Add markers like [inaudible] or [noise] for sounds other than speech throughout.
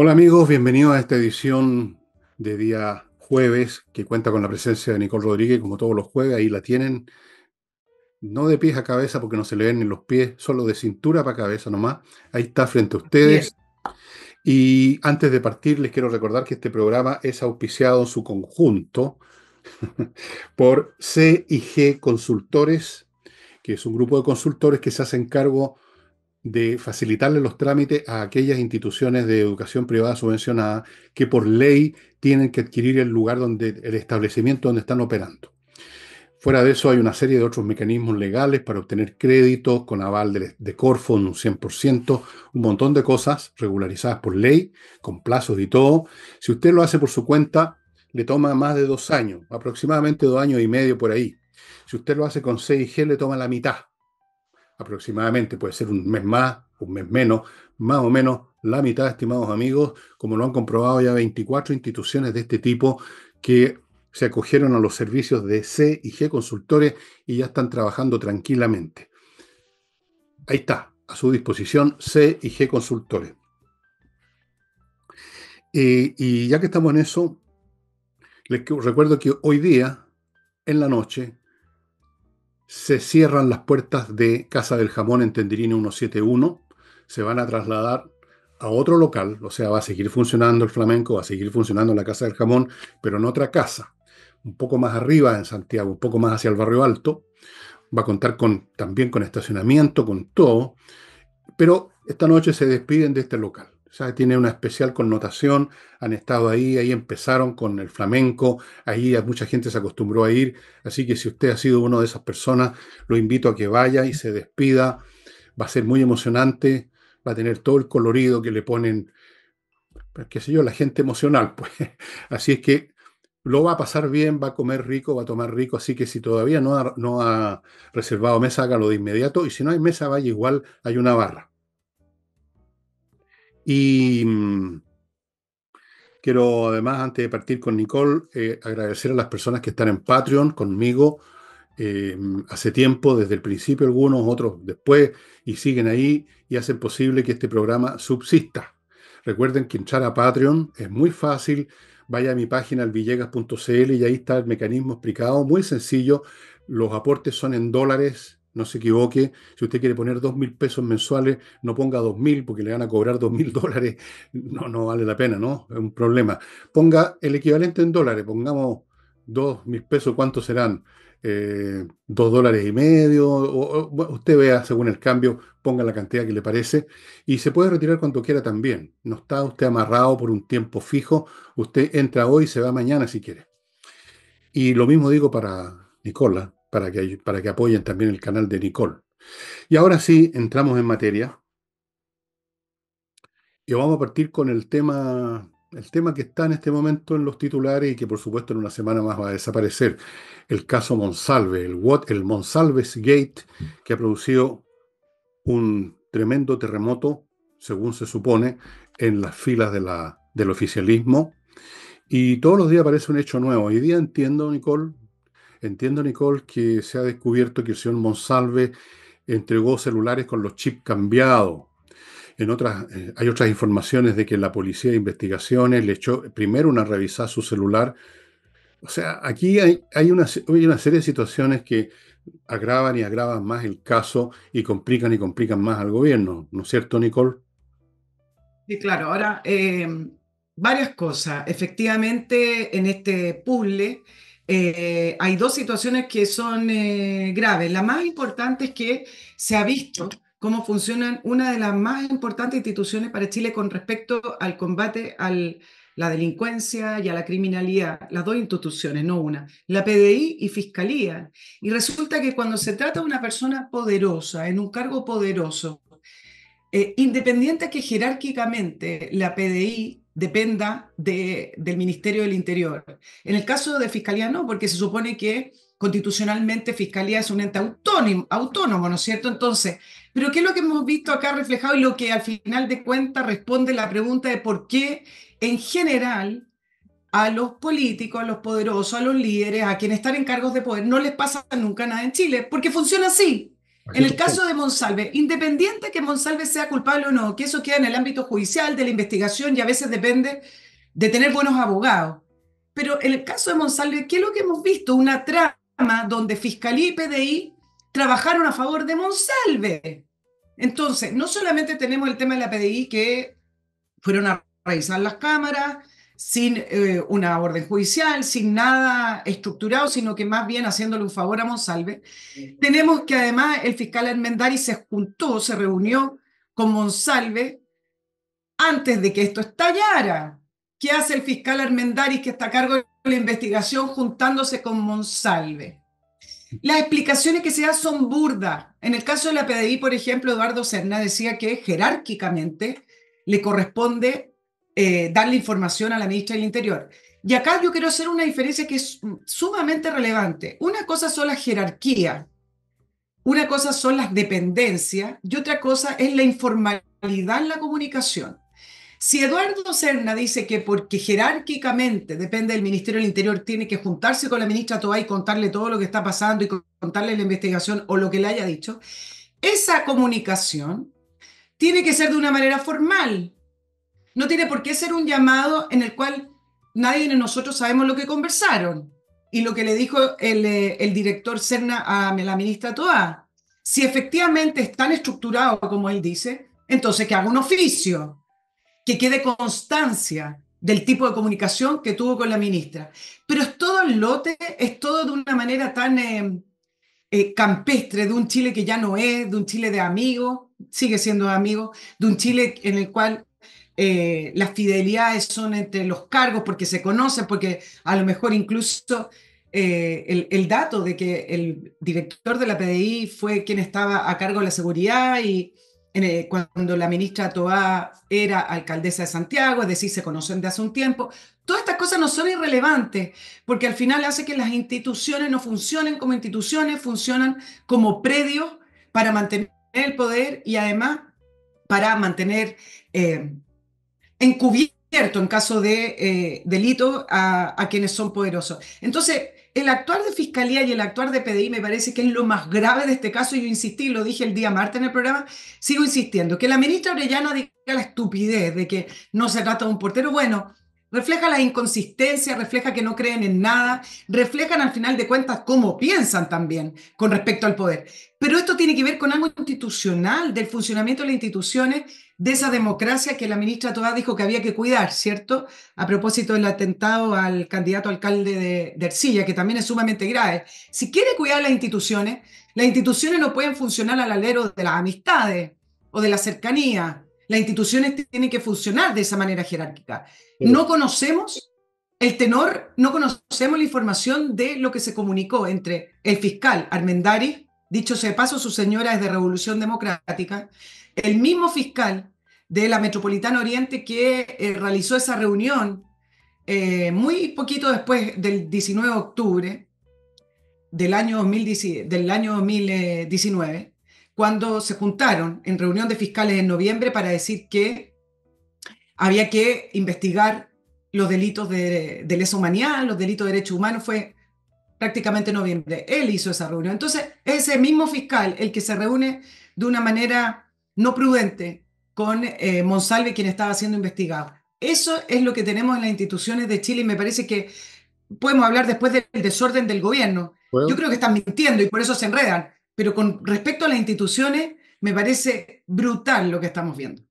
Hola amigos, bienvenidos a esta edición de día jueves que cuenta con la presencia de Nicole Rodríguez, como todos los jueves, ahí la tienen, no de pies a cabeza porque no se le ven en los pies, solo de cintura para cabeza nomás, ahí está frente a ustedes. Y antes de partir les quiero recordar que este programa es auspiciado en su conjunto [laughs] por CIG Consultores, que es un grupo de consultores que se hacen cargo de facilitarle los trámites a aquellas instituciones de educación privada subvencionada que por ley tienen que adquirir el lugar donde el establecimiento donde están operando. Fuera de eso hay una serie de otros mecanismos legales para obtener créditos con aval de, de Corfo un 100%, un montón de cosas regularizadas por ley, con plazos y todo. Si usted lo hace por su cuenta, le toma más de dos años, aproximadamente dos años y medio por ahí. Si usted lo hace con CIG, le toma la mitad aproximadamente, puede ser un mes más, un mes menos, más o menos la mitad, estimados amigos, como lo han comprobado ya 24 instituciones de este tipo que se acogieron a los servicios de C y G consultores y ya están trabajando tranquilamente. Ahí está, a su disposición C y G consultores. Eh, y ya que estamos en eso, les recuerdo que hoy día, en la noche, se cierran las puertas de Casa del Jamón en Tendirine 171, se van a trasladar a otro local, o sea, va a seguir funcionando el flamenco, va a seguir funcionando la Casa del Jamón, pero en otra casa, un poco más arriba en Santiago, un poco más hacia el barrio alto, va a contar con, también con estacionamiento, con todo, pero esta noche se despiden de este local. Tiene una especial connotación, han estado ahí, ahí empezaron con el flamenco, ahí mucha gente se acostumbró a ir, así que si usted ha sido una de esas personas, lo invito a que vaya y se despida, va a ser muy emocionante, va a tener todo el colorido que le ponen, pues, qué sé yo, la gente emocional, [laughs] pues. Así es que lo va a pasar bien, va a comer rico, va a tomar rico, así que si todavía no ha, no ha reservado mesa, hágalo de inmediato, y si no hay mesa, vaya igual, hay una barra. Y mm, quiero además, antes de partir con Nicole, eh, agradecer a las personas que están en Patreon conmigo eh, hace tiempo, desde el principio algunos, otros después, y siguen ahí y hacen posible que este programa subsista. Recuerden que entrar a Patreon es muy fácil. Vaya a mi página alvillegas.cl y ahí está el mecanismo explicado, muy sencillo. Los aportes son en dólares no se equivoque. Si usted quiere poner dos mil pesos mensuales, no ponga dos mil porque le van a cobrar dos mil dólares. No, no vale la pena, ¿no? Es un problema. Ponga el equivalente en dólares, pongamos dos mil pesos, ¿cuántos serán? Eh, dos dólares y medio, o, usted vea según el cambio, ponga la cantidad que le parece y se puede retirar cuando quiera también. No está usted amarrado por un tiempo fijo, usted entra hoy y se va mañana si quiere. Y lo mismo digo para Nicola, para que, para que apoyen también el canal de Nicole. Y ahora sí, entramos en materia. Y vamos a partir con el tema, el tema que está en este momento en los titulares y que por supuesto en una semana más va a desaparecer. El caso Monsalve, el, el Monsalves Gate, que ha producido un tremendo terremoto, según se supone, en las filas de la, del oficialismo. Y todos los días aparece un hecho nuevo. Hoy día entiendo, Nicole, Entiendo, Nicole, que se ha descubierto que el señor Monsalve entregó celulares con los chips cambiados. En otras, eh, hay otras informaciones de que la policía de investigaciones le echó primero una revisada su celular. O sea, aquí hay, hay, una, hay una serie de situaciones que agravan y agravan más el caso y complican y complican más al gobierno, ¿no es cierto, Nicole? Sí, claro. Ahora, eh, varias cosas. Efectivamente, en este puzzle eh, hay dos situaciones que son eh, graves. La más importante es que se ha visto cómo funcionan una de las más importantes instituciones para Chile con respecto al combate a la delincuencia y a la criminalidad, las dos instituciones, no una, la PDI y Fiscalía. Y resulta que cuando se trata de una persona poderosa, en un cargo poderoso, eh, independiente que jerárquicamente la PDI dependa del Ministerio del Interior. En el caso de Fiscalía no, porque se supone que constitucionalmente Fiscalía es un ente autónomo, autónomo, ¿no es cierto? Entonces, pero ¿qué es lo que hemos visto acá reflejado y lo que al final de cuentas responde la pregunta de por qué en general a los políticos, a los poderosos, a los líderes, a quienes están en cargos de poder, no les pasa nunca nada en Chile, porque funciona así. En el caso de Monsalve, independiente que Monsalve sea culpable o no, que eso queda en el ámbito judicial, de la investigación y a veces depende de tener buenos abogados. Pero en el caso de Monsalve, ¿qué es lo que hemos visto? Una trama donde Fiscalía y PDI trabajaron a favor de Monsalve. Entonces, no solamente tenemos el tema de la PDI que fueron a revisar las cámaras sin eh, una orden judicial, sin nada estructurado, sino que más bien haciéndole un favor a Monsalve. Tenemos que además el fiscal Armendari se juntó, se reunió con Monsalve antes de que esto estallara. ¿Qué hace el fiscal Armendari que está a cargo de la investigación juntándose con Monsalve? Las explicaciones que se dan son burdas. En el caso de la PDI, por ejemplo, Eduardo Serna decía que jerárquicamente le corresponde eh, darle información a la ministra del Interior. Y acá yo quiero hacer una diferencia que es sumamente relevante. Una cosa son las jerarquías, una cosa son las dependencias y otra cosa es la informalidad en la comunicación. Si Eduardo Serna dice que porque jerárquicamente depende del Ministerio del Interior, tiene que juntarse con la ministra Toa y contarle todo lo que está pasando y contarle la investigación o lo que le haya dicho, esa comunicación tiene que ser de una manera formal. No tiene por qué ser un llamado en el cual nadie de nosotros sabemos lo que conversaron y lo que le dijo el, eh, director Serna a la ministra Toa. Si efectivamente es tan estructurado como él dice, entonces que haga un oficio que quede constancia del tipo de comunicación que tuvo con la ministra. Pero es todo el lote, es todo de una manera tan eh, eh, campestre, de un Chile que ya no es, de un Chile de amigos, sigue siendo amigo, de un Chile en el cual eh, las fidelidades son entre los cargos porque se conocen, porque a lo mejor incluso el, el, dato de que el director de la PDI fue quien estaba a cargo de la seguridad y, cuando la ministra Toá era alcaldesa de Santiago, es decir, se conocen de hace un tiempo. Todas estas cosas no son irrelevantes, porque al final hace que las instituciones no funcionen como instituciones, funcionan como predios para mantener el poder y además para mantener eh, encubierto en caso de eh, delito a, quienes son poderosos. Entonces, el actuar de Fiscalía y el actuar de PDI me parece que es lo más grave de este caso. Yo insistí, lo dije el día martes en el programa, sigo insistiendo, que la ministra Orellana diga la estupidez de que no se trata de un portero. Bueno, refleja la inconsistencia, refleja que no creen en nada, reflejan al final de cuentas cómo piensan también con respecto al poder. Pero esto tiene que ver con algo institucional, del funcionamiento de las instituciones, de esa democracia que la ministra Toda dijo que había que cuidar, ¿cierto? A propósito del atentado al candidato alcalde de, de Ercilla, que también es sumamente grave. Si quiere cuidar las instituciones, las instituciones no pueden funcionar al alero de las amistades o de la cercanía. Las instituciones tienen que funcionar de esa manera jerárquica. No conocemos el tenor, no conocemos la información de lo que se comunicó entre el fiscal Armendari, dicho sea de paso, su señora es de Revolución Democrática, el mismo fiscal de la Metropolitana Oriente que eh, realizó esa reunión eh, muy poquito después del 19 de octubre del año, del año 2019, cuando se juntaron en reunión de fiscales en noviembre para decir que había que investigar los delitos de, de lesa humanidad, los delitos de derechos humanos, fue prácticamente noviembre. Él hizo esa reunión. Entonces, ese mismo fiscal, el que se reúne de una manera no prudente con eh, Monsalve, quien estaba siendo investigado. Eso es lo que tenemos en las instituciones de Chile y me parece que podemos hablar después del desorden del gobierno. Yo creo que están mintiendo y por eso se enredan, pero con respecto a las instituciones, me parece brutal lo que estamos viendo.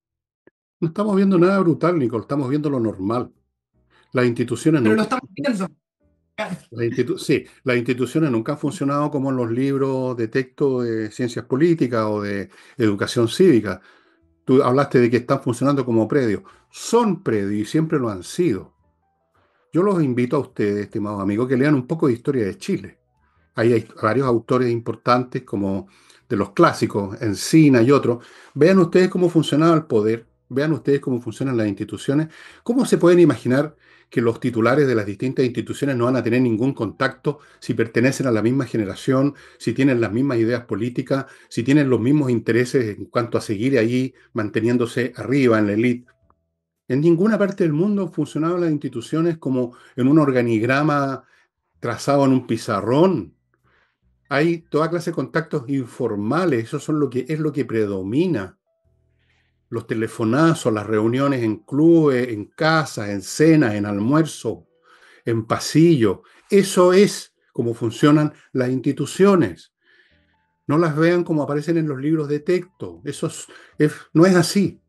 No estamos viendo nada brutal, Nicole, estamos viendo lo normal. Las instituciones pero lo estamos viendo sí, las instituciones nunca han funcionado como en los libros de texto de ciencias políticas o de educación cívica. Tú hablaste de que están funcionando como predios. Son predios y siempre lo han sido. Yo los invito a ustedes, estimados amigos, que lean un poco de historia de Chile. Ahí hay varios autores importantes como de los clásicos, Encina y otros. Vean ustedes cómo funcionaba el poder, vean ustedes cómo funcionan las instituciones, cómo se pueden imaginar que los titulares de las distintas instituciones no van a tener ningún contacto si pertenecen a la misma generación, si tienen las mismas ideas políticas, si tienen los mismos intereses en cuanto a seguir ahí manteniéndose arriba en la élite. En ninguna parte del mundo funcionaban las instituciones como en un organigrama trazado en un pizarrón. Hay toda clase de contactos informales, eso son lo que, es lo que predomina. Los telefonazos, las reuniones en clubes, en casas, en cenas, en almuerzo, en pasillo. Eso es como funcionan las instituciones. No las vean como aparecen en los libros de texto. Eso no es así.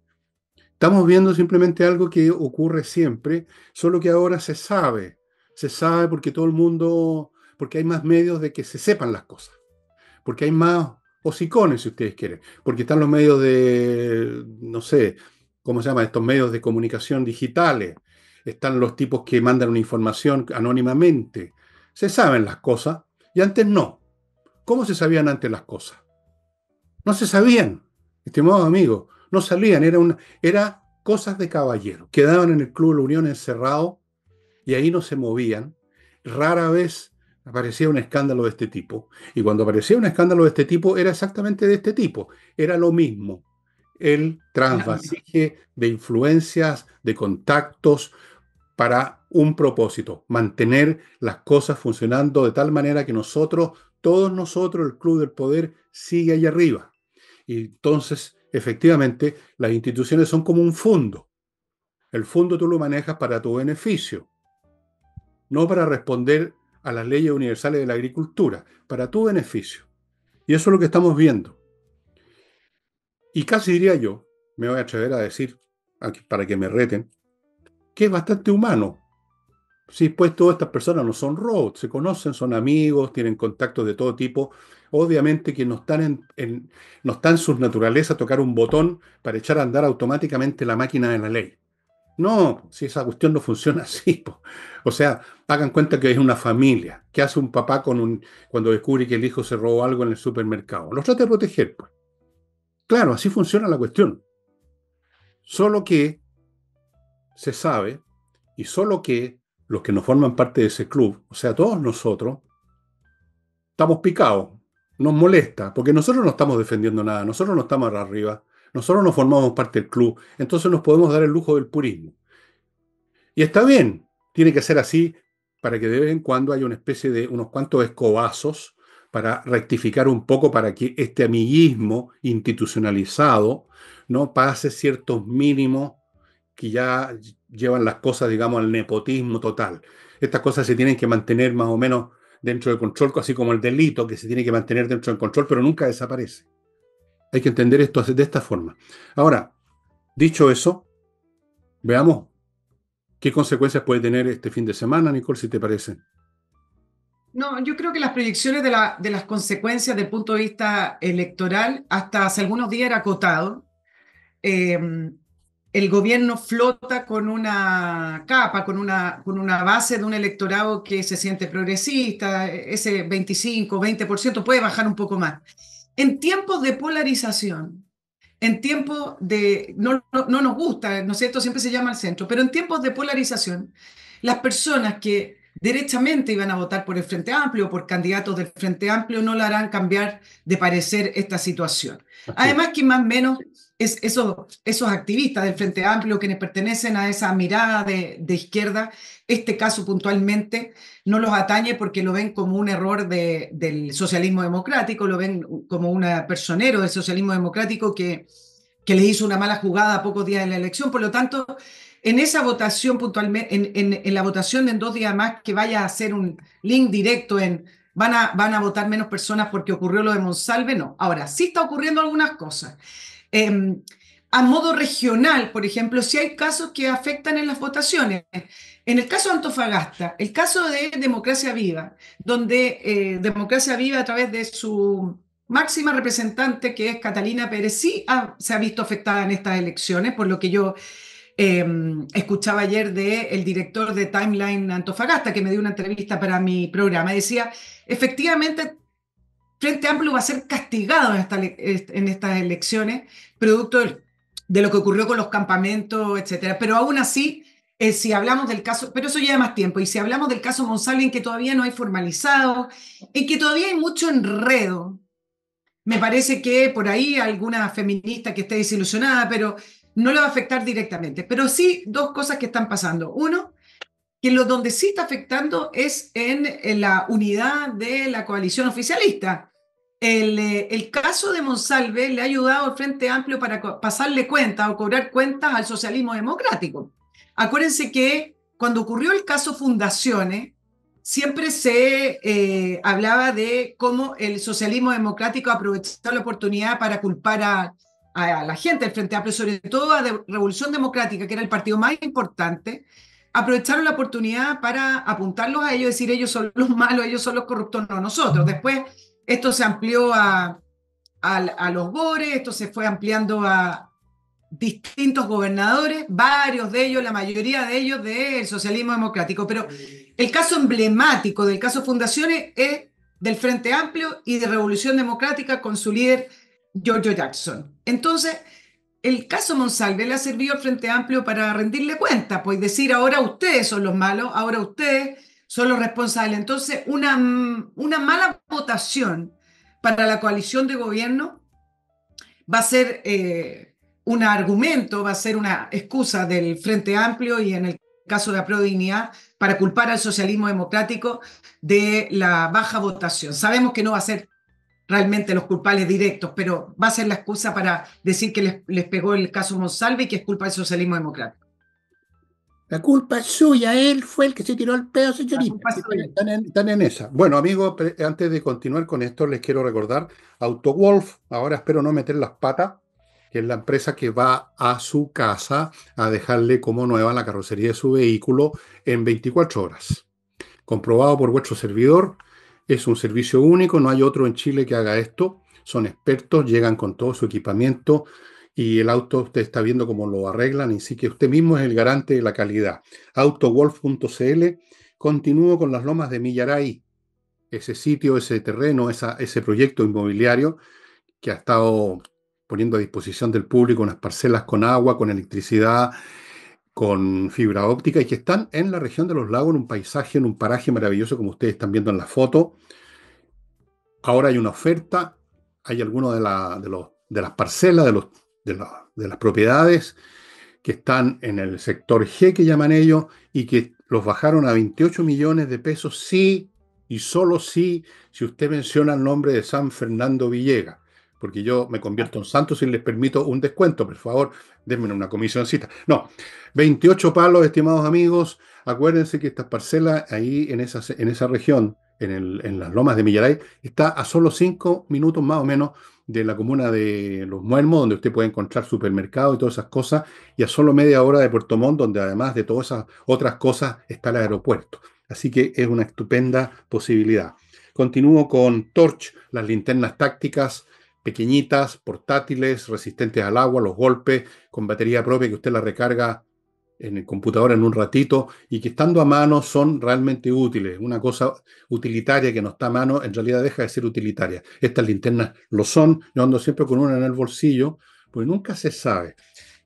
Estamos viendo simplemente algo que ocurre siempre, solo que ahora se sabe. Se sabe porque todo el mundo, porque hay más medios de que se sepan las cosas. Porque hay más hocicones, si ustedes quieren. Porque están los medios de, no sé, ¿cómo se llama? Estos medios de comunicación digitales. Están los tipos que mandan una información anónimamente. Se saben las cosas y antes no. ¿Cómo se sabían antes las cosas? No se sabían, estimados amigos, no salían, era, una, era cosas de caballero. Quedaban en el Club de la Unión encerrados y ahí no se movían. Rara vez aparecía un escándalo de este tipo. Y cuando aparecía un escándalo de este tipo, era exactamente de este tipo. Era lo mismo. El transvasije de influencias, de contactos, para un propósito, mantener las cosas funcionando de tal manera que nosotros todos nosotros, el Club del Poder, sigue ahí arriba. Y entonces, efectivamente, las instituciones son como un fondo. El fondo tú lo manejas para tu beneficio, no para responder a las leyes universales de la agricultura, para tu beneficio. Y eso es lo que estamos viendo. Y casi diría yo, me voy a atrever a decir, para que me reten, que es bastante humano Sí, pues todas estas personas no son robots, se conocen, son amigos, tienen contactos de todo tipo. Obviamente que no están en, no está en sus naturalezas tocar un botón para echar a andar automáticamente la máquina de la ley. No, si esa cuestión no funciona [laughs] así. O sea, hagan cuenta que es una familia. ¿Qué hace un papá con un, cuando descubre que el hijo se robó algo en el supermercado? Los trata de proteger. Pues. Claro, así funciona la cuestión. Solo que se sabe y solo que los que no forman parte de ese club, o sea, todos nosotros, estamos picados, nos molesta, porque nosotros no estamos defendiendo nada, nosotros no estamos arriba, nosotros no formamos parte del club, entonces nos podemos dar el lujo del purismo. Y está bien, tiene que ser así para que de vez en cuando haya una especie de unos cuantos escobazos para rectificar un poco para que este amiguismo institucionalizado no pase ciertos mínimos que ya llevan las cosas, digamos, al nepotismo total. Estas cosas se tienen que mantener más o menos dentro del control, así como el delito, que se tiene que mantener dentro del control, pero nunca desaparece. Hay que entender esto de esta forma. Ahora, dicho eso, veamos qué consecuencias puede tener este fin de semana, Nicole, si te parece. No, yo creo que las proyecciones de, la, de las consecuencias del punto de vista electoral hasta hace algunos días era acotado. Eh, el gobierno flota con una capa, con una, base de un electorado que se siente progresista, ese 25, 20% puede bajar un poco más. En tiempos de polarización, en tiempos de, no, no, nos gusta, ¿no es cierto? Siempre se llama al centro, pero en tiempos de polarización, las personas que derechamente iban a votar por el Frente Amplio o por candidatos del Frente Amplio no le harán cambiar de parecer esta situación. Además que más o menos es, esos, esos activistas del Frente Amplio, quienes pertenecen a esa mirada de, izquierda, este caso puntualmente no los atañe porque lo ven como un error del socialismo democrático, lo ven como un personero del socialismo democrático que, que les hizo una mala jugada a pocos días de la elección. Por lo tanto, en esa votación puntualmente, en, en, la votación en dos días más, que vaya a hacer un link directo en van a, van a votar menos personas porque ocurrió lo de Monsalve, no. Ahora, sí está ocurriendo algunas cosas. Em, a modo regional, por ejemplo, si hay casos que afectan en las votaciones. En el caso de Antofagasta, el caso de Democracia Viva, donde eh, Democracia Viva a través de su máxima representante, que es Catalina Pérez, sí se ha visto afectada en estas elecciones, por lo que yo em, escuchaba ayer del director de Timeline Antofagasta, que me dio una entrevista para mi programa. Decía, efectivamente, Frente Amplio va a ser castigado en, estas elecciones, producto de, lo que ocurrió con los campamentos, etcétera. Pero aún así, eh, si hablamos del caso, pero eso lleva más tiempo, y si hablamos del caso Monsalve, en que todavía no hay formalizado, en que todavía hay mucho enredo, me parece que por ahí alguna feminista que esté desilusionada, pero no le va a afectar directamente. Pero sí dos cosas que están pasando. Uno, que lo donde sí está afectando es en, la unidad de la coalición oficialista. El, eh, el, caso de Monsalve le ha ayudado al Frente Amplio para pasarle cuentas o cobrar cuentas al socialismo democrático. Acuérdense que cuando ocurrió el caso Fundaciones, siempre se eh, hablaba de cómo el socialismo democrático aprovechó la oportunidad para culpar a, a la gente del Frente Amplio, sobre todo a Revolución Democrática, que era el partido más importante, aprovecharon la oportunidad para apuntarlos a ellos, decir ellos son los malos, ellos son los corruptos, no nosotros. Después esto se amplió a, a, los Bores, esto se fue ampliando a distintos gobernadores, varios de ellos, la mayoría de ellos del socialismo democrático. Pero el caso emblemático del caso Fundaciones es del Frente Amplio y de Revolución Democrática con su líder Giorgio Jackson. Entonces, el caso Monsalve le ha servido al Frente Amplio para rendirle cuenta, pues decir ahora ustedes son los malos, ahora ustedes son los responsables. Entonces, una, una mala votación para la coalición de gobierno va a ser eh, un argumento, va a ser una excusa del Frente Amplio y en el caso de Dignidad para culpar al socialismo democrático de la baja votación. Sabemos que no va a ser realmente los culpables directos, pero va a ser la excusa para decir que les, pegó el caso Monsalve y que es culpa del socialismo democrático. La culpa es suya, él fue el que se tiró el pedo, señorita. Están en, están en, esa. Bueno, amigos, antes de continuar con esto, les quiero recordar, AutoWolf, ahora espero no meter las patas, que es la empresa que va a su casa a dejarle como nueva la carrocería de su vehículo en 24 horas. Comprobado por vuestro servidor, es un servicio único, no hay otro en Chile que haga esto. Son expertos, llegan con todo su equipamiento y el auto usted está viendo cómo lo arreglan, así que usted mismo es el garante de la calidad. Autowolf.cl. Continúo con las lomas de Millaray, ese sitio, ese terreno, ese proyecto inmobiliario que ha estado poniendo a disposición del público unas parcelas con agua, con electricidad, con fibra óptica y que están en la región de los lagos, en un paisaje, en un paraje maravilloso como ustedes están viendo en la foto. Ahora hay una oferta, hay de, de, las parcelas, de, los, de, las propiedades que están en el sector G, que llaman ellos, y que los bajaron a 28 millones de pesos, sí y solo sí, si usted menciona el nombre de San Fernando Villega porque yo me convierto en santo si les permito un descuento, por favor, denme una comisioncita. No, 28 palos, estimados amigos. Acuérdense que estas parcelas ahí en esa, en esa región, en, el, en las lomas de Millaray, está a solo 5 minutos más o menos de la comuna de Los Muermos, donde usted puede encontrar supermercado y todas esas cosas, y a solo media hora de Puerto Montt, donde además de todas esas otras cosas está el aeropuerto. Así que es una estupenda posibilidad. Continúo con Torch, las linternas tácticas pequeñitas, portátiles, resistentes al agua, los golpes, con batería propia que usted la recarga en el computador en un ratito y que estando a mano son realmente útiles. Una cosa utilitaria que no está a mano en realidad deja de ser utilitaria. Estas linternas lo son. Yo ando siempre con una en el bolsillo, pues nunca se sabe.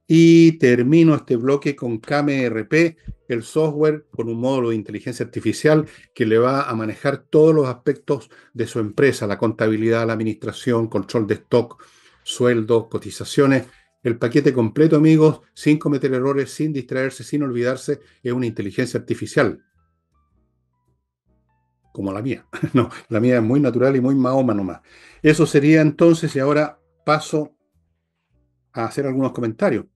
Y termino este bloque con KMRP, el software con un módulo de inteligencia artificial que le va a manejar todos los aspectos de su empresa, la contabilidad, la administración, control de stock, sueldos, cotizaciones. El paquete completo, amigos, sin cometer errores, sin distraerse, sin olvidarse, es una inteligencia artificial. Como la mía. [laughs] No, la mía es muy natural y muy mahoma nomás. Eso sería entonces, y ahora paso a hacer algunos comentarios.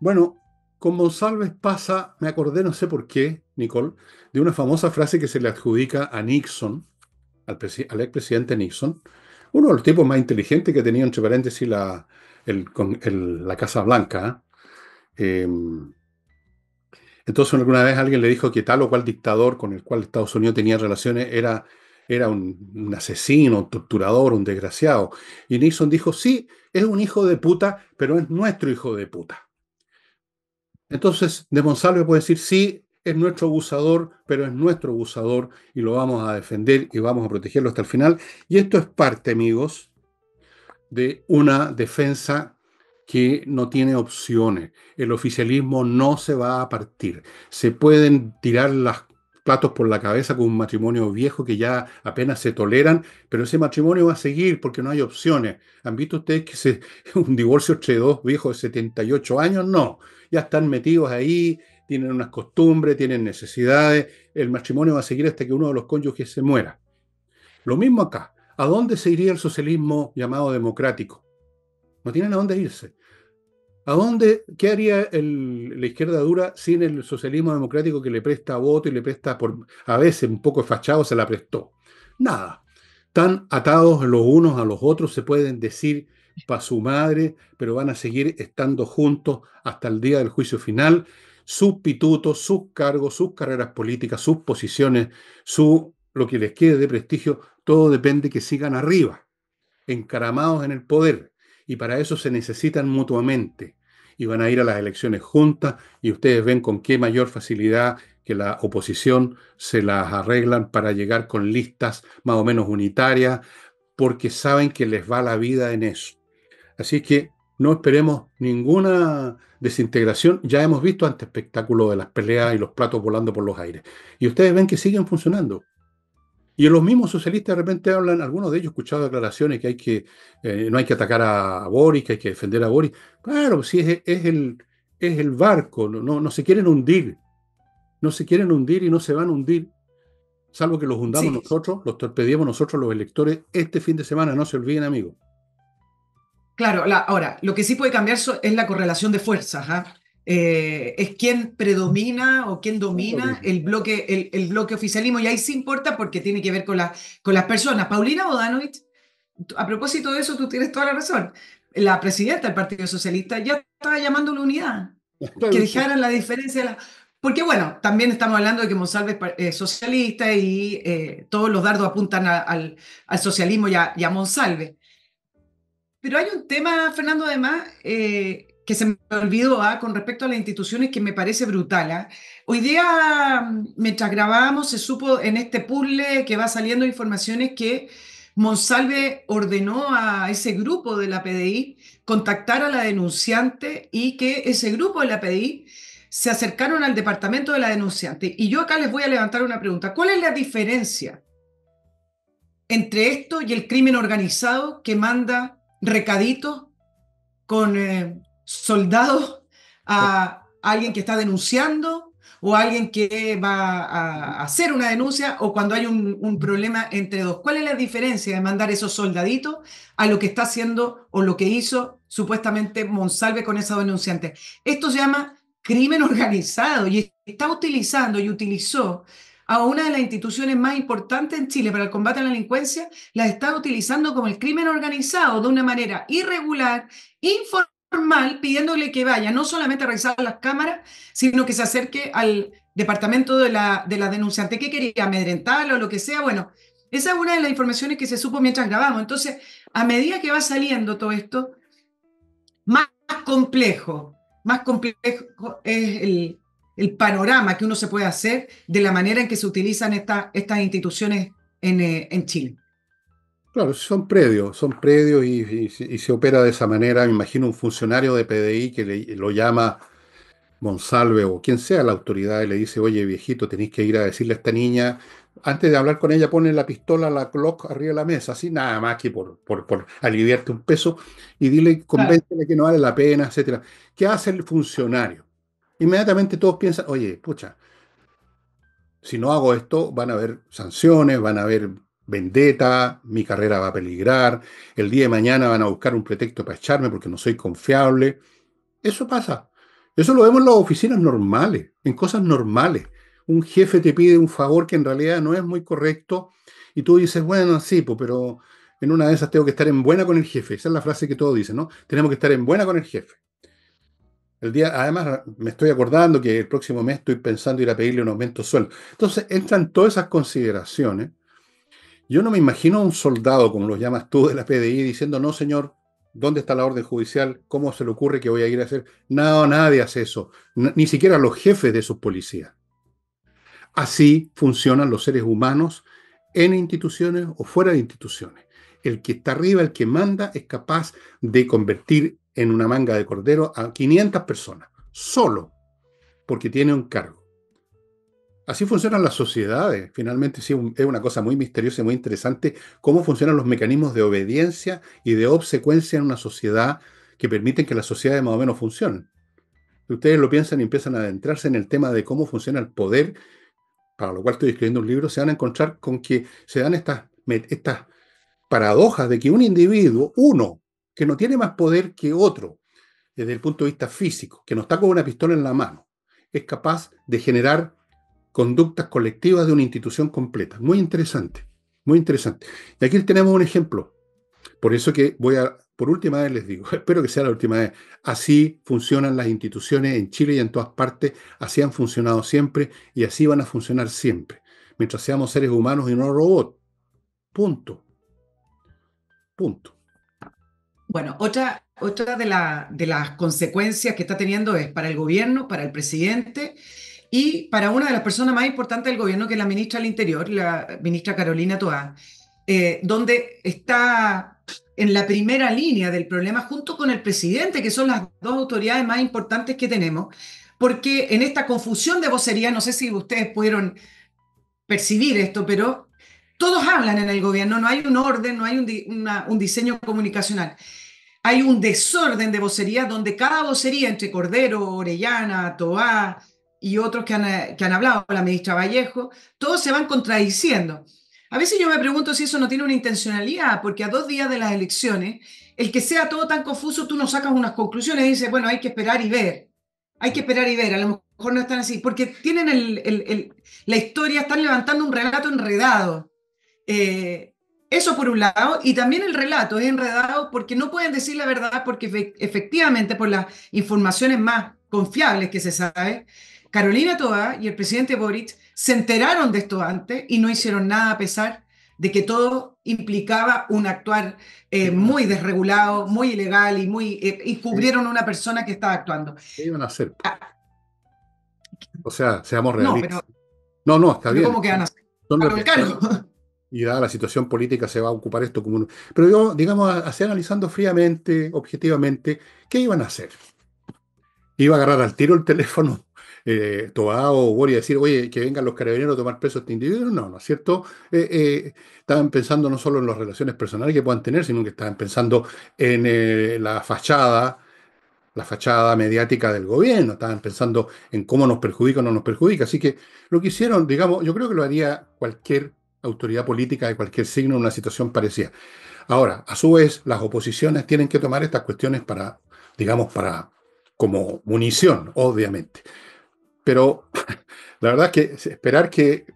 Bueno, con Monsalves pasa, me acordé, no sé por qué, Nicole, de una famosa frase que se le adjudica a Nixon, al, expresidente Nixon, uno de los tipos más inteligentes que tenía, entre paréntesis, la, la Casa Blanca. ¿eh? Entonces, alguna vez alguien le dijo que tal o cual dictador con el cual Estados Unidos tenía relaciones era, era un, un, asesino, un torturador, un desgraciado. Y Nixon dijo, sí, es un hijo de puta, pero es nuestro hijo de puta. Entonces, de Monsalve puede decir, sí, es nuestro abusador, pero es nuestro abusador y lo vamos a defender y vamos a protegerlo hasta el final. Y esto es parte, amigos, de una defensa que no tiene opciones. El oficialismo no se va a partir. Se pueden tirar los platos por la cabeza con un matrimonio viejo que ya apenas se toleran, pero ese matrimonio va a seguir porque no hay opciones. ¿Han visto ustedes que [laughs] un divorcio entre dos viejos de 78 años? No ya están metidos ahí tienen unas costumbres, tienen necesidades. El matrimonio va a seguir hasta que uno de los cónyuges se muera. Lo mismo acá. ¿A dónde se iría el socialismo llamado democrático? No tienen a dónde irse. ¿A dónde, qué haría la izquierda dura sin el socialismo democrático que le presta voto y le presta, por, a veces un poco fachado, se la prestó? Nada. Tan atados los unos a los otros, se pueden decir para su madre, pero van a seguir estando juntos hasta el día del juicio final. Sus pitutos, sus cargos, sus carreras políticas, sus posiciones, su, lo que les quede de prestigio, todo depende que sigan arriba, encaramados en el poder. Y para eso se necesitan mutuamente. Y van a ir a las elecciones juntas y ustedes ven con qué mayor facilidad que la oposición se las arreglan para llegar con listas más o menos unitarias, porque saben que les va la vida en eso. Así que no esperemos ninguna desintegración. Ya hemos visto antes espectáculo de las peleas y los platos volando por los aires. Y ustedes ven que siguen funcionando. Y los mismos socialistas de repente hablan, algunos de ellos he escuchado declaraciones que hay que, eh, no hay que atacar a, Boris, que hay que defender a Boris. Claro, sí, es, es, el, es el barco, no, no se quieren hundir. No se quieren hundir y no se van a hundir, salvo que los hundamos nosotros, los torpedemos nosotros los electores este fin de semana, no se olviden amigos. Claro, ahora, lo que sí puede cambiar es la correlación de fuerzas. ¿ah? Eh, es quién predomina o quién domina el bloque, el, bloque oficialismo. Y ahí sí importa porque tiene que ver con, la, con las personas. Paulina Bodanovich, a propósito de eso, tú tienes toda la razón. La presidenta del Partido Socialista ya estaba llamando a la unidad. Que dejaran la diferencia. Porque bueno, también estamos hablando de que Monsalve es socialista y eh, todos los dardos apuntan al, al, socialismo y a, y a Monsalve. Pero hay un tema, Fernando, además, eh, que se me olvidó ah, con respecto a las instituciones que me parece brutal. Ah. Hoy día, mientras grabábamos, se supo en este puzzle que va saliendo informaciones que Monsalve ordenó a ese grupo de la PDI contactar a la denunciante y que ese grupo de la PDI se acercaron al departamento de la denunciante. Y yo acá les voy a levantar una pregunta. ¿Cuál es la diferencia entre esto y el crimen organizado que manda recadito con eh, soldados a alguien que está denunciando o alguien que va a hacer una denuncia o cuando hay un, problema entre dos. ¿Cuál es la diferencia de mandar esos soldaditos a lo que está haciendo o lo que hizo supuestamente Monsalve con esa denunciante? Esto se llama crimen organizado y está utilizando y utilizó a una de las instituciones más importantes en Chile para el combate a la delincuencia, la está utilizando como el crimen organizado de una manera irregular, informal, pidiéndole que vaya no solamente a revisar las cámaras, sino que se acerque al departamento de la, de la denunciante que quería amedrentarla o lo que sea. Bueno, esa es una de las informaciones que se supo mientras grabamos. Entonces, a medida que va saliendo todo esto, más complejo, más complejo es el, el panorama que uno se puede hacer de la manera en que se utilizan estas instituciones en, eh, en, Chile. Claro, son predios, son predios y, se opera de esa manera. Me imagino un funcionario de PDI que le, lo llama Monsalve o quien sea la autoridad y le dice, oye viejito, tenéis que ir a decirle a esta niña, antes de hablar con ella, pone la pistola, la clock arriba de la mesa, así nada más que por, por, por aliviarte un peso y dile, convéncele que no vale la pena, etcétera. ¿Qué hace el funcionario? inmediatamente todos piensan, oye, pucha, si no hago esto, van a haber sanciones, van a haber vendetta, mi carrera va a peligrar, el día de mañana van a buscar un pretexto para echarme porque no soy confiable. Eso pasa. Eso lo vemos en las oficinas normales, en cosas normales. Un jefe te pide un favor que en realidad no es muy correcto y tú dices, bueno, sí, pero en una de esas tengo que estar en buena con el jefe. Esa es la frase que todos dicen, ¿no? Tenemos que estar en buena con el jefe. El día, además, me estoy acordando que el próximo mes estoy pensando ir a pedirle un aumento de sueldo. Entonces, entran todas esas consideraciones. Yo no me imagino a un soldado, como lo llamas tú, de la PDI, diciendo, no, señor, ¿dónde está la orden judicial? ¿Cómo se le ocurre que voy a ir a hacer? No, nadie hace eso. Ni siquiera los jefes de sus policías. Así funcionan los seres humanos en instituciones o fuera de instituciones. El que está arriba, el que manda, es capaz de convertir en una manga de cordero a 500 personas, solo porque tiene un cargo. Así funcionan las sociedades. Finalmente, sí, es una cosa muy misteriosa y muy interesante cómo funcionan los mecanismos de obediencia y de obsecuencia en una sociedad que permiten que las sociedades más o menos funcionen. Ustedes lo piensan y empiezan a adentrarse en el tema de cómo funciona el poder, para lo cual estoy escribiendo un libro, se van a encontrar con que se dan estas, estas paradojas de que un individuo, uno, que no tiene más poder que otro, desde el punto de vista físico, que no está con una pistola en la mano, es capaz de generar conductas colectivas de una institución completa. Muy interesante, muy interesante. Y aquí tenemos un ejemplo. Por eso que voy a, por última vez les digo, [laughs] espero que sea la última vez, así funcionan las instituciones en Chile y en todas partes, así han funcionado siempre y así van a funcionar siempre, mientras seamos seres humanos y no robots. Punto. Punto. Bueno, otra, otra de, de las consecuencias que está teniendo es para el gobierno, para el presidente y para una de las personas más importantes del gobierno, que es la ministra del Interior, la ministra Carolina Toá, eh, donde está en la primera línea del problema junto con el presidente, que son las dos autoridades más importantes que tenemos, porque en esta confusión de vocería, no sé si ustedes pudieron percibir esto, pero todos hablan en el gobierno, no hay un orden, no hay un, un diseño comunicacional. Hay un desorden de vocería donde cada vocería entre Cordero, Orellana, Toá y otros que han, que han hablado, la ministra Vallejo, todos se van contradiciendo. A veces yo me pregunto si eso no tiene una intencionalidad, porque a dos días de las elecciones, el que sea todo tan confuso, tú no sacas unas conclusiones y dices, bueno, hay que esperar y ver. Hay que esperar y ver, a lo mejor no están así, porque tienen el, el, la historia, están levantando un relato enredado. Eh, eso por un lado, y también el relato es enredado porque no pueden decir la verdad, porque efectivamente por las informaciones más confiables que se sabe, Carolina Toa y el presidente Boric se enteraron de esto antes y no hicieron nada a pesar de que todo implicaba un actuar eh, muy desregulado, muy ilegal y, muy, eh, y cubrieron a una persona que estaba actuando. ¿Qué iban a hacer? Ah. o sea, seamos realistas. No, no, está bien. ¿Cómo que van a hacer? y dada la situación política se va a ocupar esto como un... Pero yo, digamos, así analizando fríamente, objetivamente, ¿qué iban a hacer? ¿Iba a agarrar al tiro el teléfono eh, o Boris a decir, oye, que vengan los carabineros a tomar preso a este individuo? No, ¿no es cierto? Eh, eh, estaban pensando no solo en las relaciones personales que puedan tener, sino que estaban pensando en eh, la fachada, la fachada mediática del gobierno, estaban pensando en cómo nos perjudica o no nos perjudica. Así que lo que hicieron, digamos, yo creo que lo haría cualquier autoridad política de cualquier signo en una situación parecida. Ahora, a su vez, las oposiciones tienen que tomar estas cuestiones para, digamos, para como munición, obviamente. Pero [laughs] la verdad es que esperar que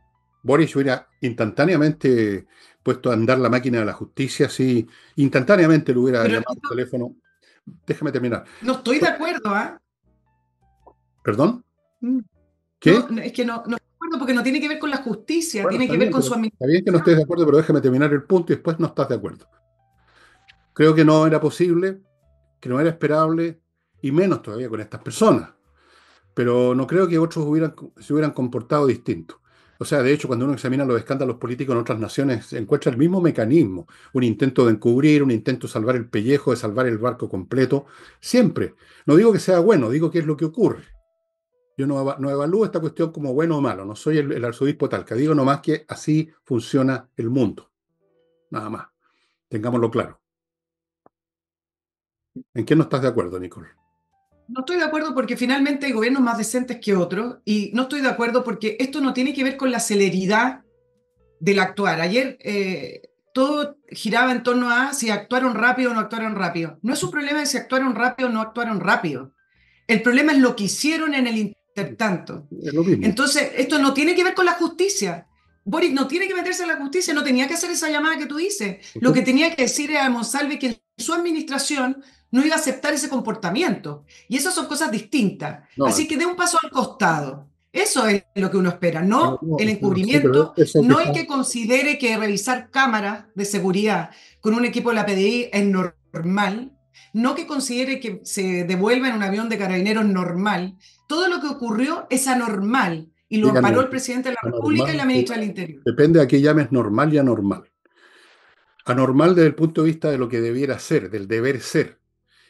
Boris hubiera instantáneamente puesto a andar la máquina de la justicia, si instantáneamente lo hubiera llamado al teléfono. Déjame terminar. No estoy de acuerdo, ¿ah? ¿Perdón? Mm. ¿Qué? es que no, porque no tiene que ver con la justicia, tiene que ver con su administración. Está bien que no estés de acuerdo, pero déjame terminar el punto y después no estás de acuerdo. Creo que no era posible, que no era esperable, y menos todavía con estas personas. Pero no creo que otros hubieran, se hubieran comportado distinto. O sea, de hecho, cuando uno examina los escándalos políticos en otras naciones, encuentra el mismo mecanismo. Un intento de encubrir, un intento de salvar el pellejo, de salvar el barco completo. Siempre. No digo que sea bueno, digo que es lo que ocurre. Yo no, no, evalúo esta cuestión como bueno o malo, no soy el, arzobispo Talca, digo nomás que así funciona el mundo. Nada más. Tengámoslo claro. ¿En qué no estás de acuerdo, Nicole? No estoy de acuerdo porque finalmente hay gobiernos más decentes que otros y no estoy de acuerdo porque esto no tiene que ver con la celeridad del actuar. Ayer eh, todo giraba en torno a si actuaron rápido o no actuaron rápido. No es un problema de si actuaron rápido o no actuaron rápido. El problema es lo que hicieron en el tanto. Entonces, esto no tiene que ver con la justicia. Boris no tiene que meterse en la justicia, no tenía que hacer esa llamada que tú dices. Lo que tenía que decir a Monsalve que su administración no iba a aceptar ese comportamiento. Y esas son cosas distintas. Así que dé un paso al costado. Eso es lo que uno espera, no, el encubrimiento, no el que considere que revisar cámaras de seguridad con un equipo de la PDI es normal, no que considere que se devuelva en un avión de carabineros normal, todo lo que ocurrió es anormal y lo amparó el presidente de la República y la ministra del Interior. Depende a qué llames normal y anormal. Anormal desde el punto de vista de lo que debiera ser, del deber ser.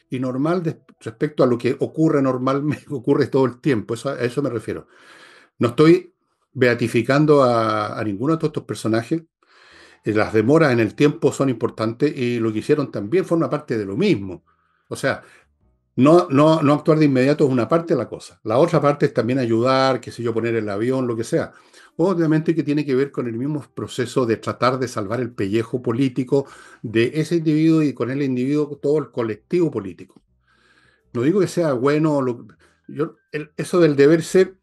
Y normal respecto a lo que ocurre normalmente, [laughs] ocurre todo el tiempo. Eso, a eso me refiero. No estoy beatificando a, a ninguno de estos personajes. Eh, las demoras en el tiempo son importantes y lo que hicieron también forma parte de lo mismo. O sea, No, no, no actuar de inmediato es una parte de la cosa. La otra parte es también ayudar, qué sé yo, poner el avión, lo que sea. Obviamente que tiene que ver con el mismo proceso de tratar de salvar el pellejo político de ese individuo y con el individuo todo el colectivo político. No digo que sea bueno, yo, eso del deber ser,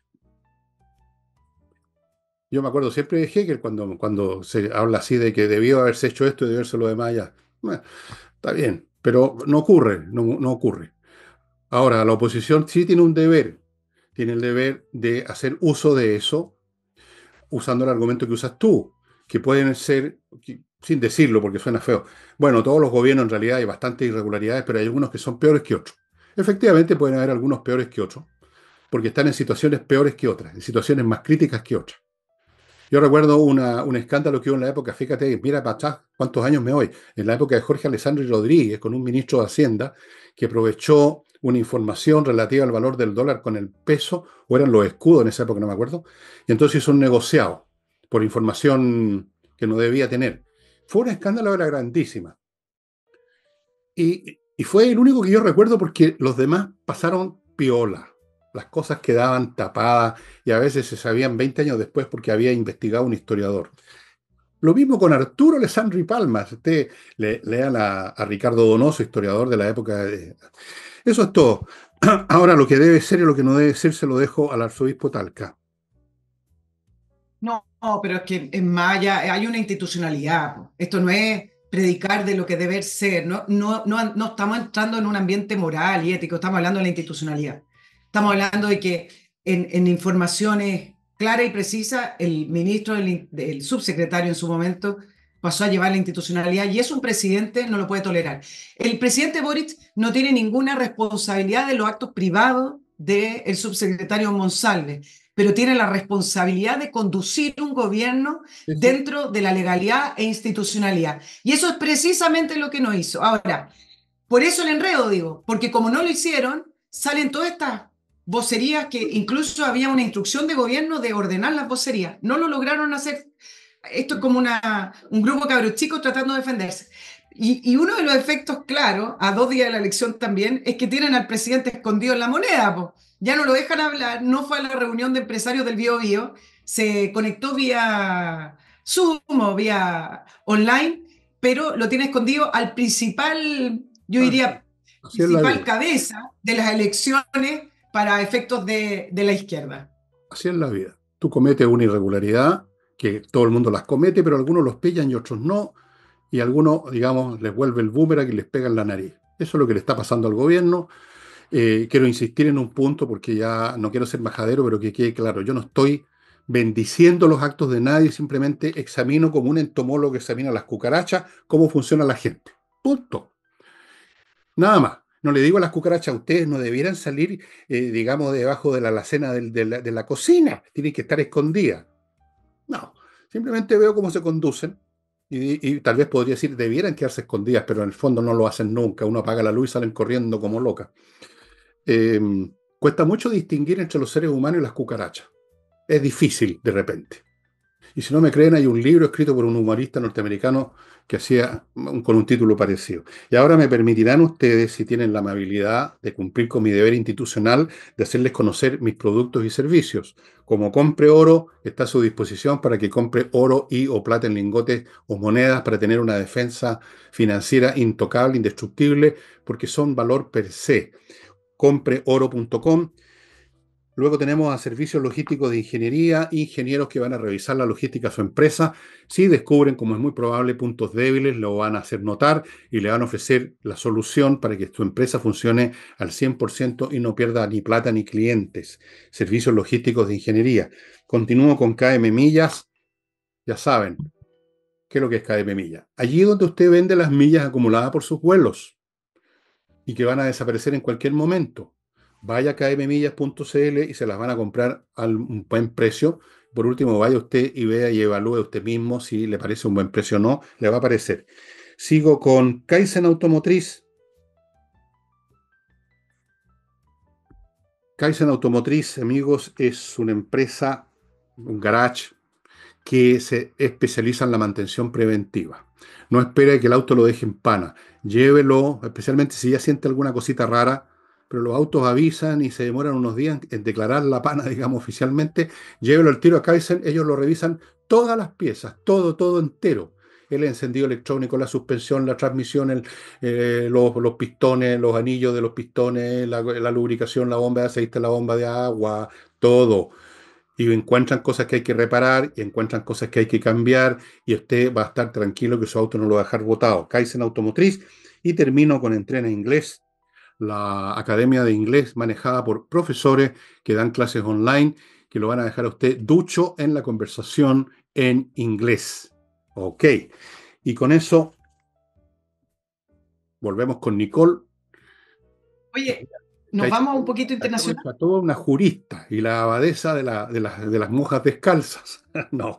yo me acuerdo siempre de Hegel cuando, cuando se habla así de que debió haberse hecho esto y deberse lo demás ya. está bien, pero no ocurre, no, no ocurre. Ahora, la oposición sí tiene un deber, tiene el deber de hacer uso de eso usando el argumento que usas tú, que pueden ser, sin decirlo porque suena feo, bueno, todos los gobiernos en realidad hay bastantes irregularidades, pero hay algunos que son peores que otros. Efectivamente pueden haber algunos peores que otros, porque están en situaciones peores que otras, en situaciones más críticas que otras. Yo recuerdo un escándalo que hubo en la época, fíjate, mira para cuántos años me voy, en la época de Jorge Alessandro Rodríguez, con un ministro de Hacienda que aprovechó una información relativa al valor del dólar con el peso, o eran los escudos en esa época, no me acuerdo, y entonces hizo un negociado por información que no debía tener. Fue un escándalo, era grandísima. Y, y fue el único que yo recuerdo porque los demás pasaron piola. Las cosas quedaban tapadas y a veces se sabían 20 años después porque había investigado un historiador. Lo mismo con Arturo Alessandri Palmas. Usted le, lean a, a, Ricardo Donoso, historiador de la época. De... Eso es todo. [clears throat] Ahora, lo que debe ser y lo que no debe ser se lo dejo al arzobispo Talca. No, pero es que en Maya hay una institucionalidad. Esto no es predicar de lo que debe ser. No, no, no, no estamos entrando en un ambiente moral y ético, estamos hablando de la institucionalidad. Estamos hablando de que en, en informaciones claras y precisas, el ministro, el subsecretario en su momento, pasó a llevar la institucionalidad y eso un presidente no lo puede tolerar. El presidente Boric no tiene ninguna responsabilidad de los actos privados del subsecretario Monsalve, pero tiene la responsabilidad de conducir un gobierno dentro de la legalidad e institucionalidad. Y eso es precisamente lo que no hizo. Ahora, por eso el enredo, digo, porque como no lo hicieron, salen todas estas vocerías que incluso había una instrucción de gobierno de ordenar las vocerías. No lo lograron hacer esto es como una, un grupo de cabros chicos tratando de defenderse. Y, y, uno de los efectos claros, a dos días de la elección también, es que tienen al presidente escondido en la moneda. Po. Ya no lo dejan hablar, no fue a la reunión de empresarios del Bio Bio, se conectó vía Zoom o vía online, pero lo tiene escondido al principal, yo diría, principal cabeza de las elecciones para efectos de, de la izquierda. Así es la vida. Tú cometes una irregularidad que todo el mundo las comete, pero algunos los pillan y otros no, y algunos, digamos, les vuelve el boomerang y les pega en la nariz. Eso es lo que le está pasando al gobierno. Eh, quiero insistir en un punto porque ya no quiero ser majadero, pero que quede claro, yo no estoy bendiciendo los actos de nadie, simplemente examino como un entomólogo examina las cucarachas cómo funciona la gente. Punto. Nada más. No le digo a las cucarachas, ustedes no debieran salir, eh, digamos, debajo de la alacena de, la, de la cocina, tienen que estar escondidas. No, simplemente veo cómo se conducen y, tal vez podría decir, debieran quedarse escondidas, pero en el fondo no lo hacen nunca. Uno apaga la luz y salen corriendo como locas. Em, cuesta mucho distinguir entre los seres humanos y las cucarachas. Es difícil de repente. Y si no me creen, hay un libro escrito por un humorista norteamericano que hacía con un título parecido. Y ahora me permitirán ustedes, si tienen la amabilidad de cumplir con mi deber institucional, de hacerles conocer mis productos y servicios. Como compre oro, está a su disposición para que compre oro y o plata en lingotes o monedas para tener una defensa financiera intocable, indestructible, porque son valor per se. Compreoro.com Luego tenemos a servicios logísticos de ingeniería, ingenieros que van a revisar la logística de su empresa. Si descubren, como es muy probable, puntos débiles, lo van a hacer notar y le van a ofrecer la solución para que su empresa funcione al 100% y no pierda ni plata ni clientes. Servicios logísticos de ingeniería. Continúo con KM Millas. Ya saben, ¿qué es lo que es KM Millas? Allí donde usted vende las millas acumuladas por sus vuelos y que van a desaparecer en cualquier momento vaya a kmmillas.cl y se las van a comprar a un buen precio. Por último, vaya usted y vea y evalúe usted mismo si le parece un buen precio o no, le va a parecer. Sigo con Kaizen Automotriz. Kaizen Automotriz, amigos, es una empresa, un garage que se especializa en la mantención preventiva. No espere que el auto lo deje en pana. Llévelo, especialmente si ya siente alguna cosita rara, pero los autos avisan y se demoran unos días en declarar la pana, [laughs] digamos, oficialmente. Llévelo al tiro a Kaizen, ellos lo revisan todas las piezas, todo, todo entero. El encendido electrónico, la suspensión, la transmisión, eh, los, pistones, los anillos de los pistones, la, la lubricación, la bomba de aceite, la bomba de agua, todo y encuentran cosas que hay que reparar y encuentran cosas que hay que cambiar y usted va a estar tranquilo que su auto no lo va a dejar botado. Kaizen Automotriz y termino con Entrena Inglés, la academia de inglés manejada por profesores que dan clases online que lo van a dejar a usted ducho en la conversación en inglés. Ok. Y con eso volvemos con Nicole. Oye, nos vamos un poquito internacional. Toda una jurista y la abadesa de, la, de, las monjas descalzas. [laughs] no,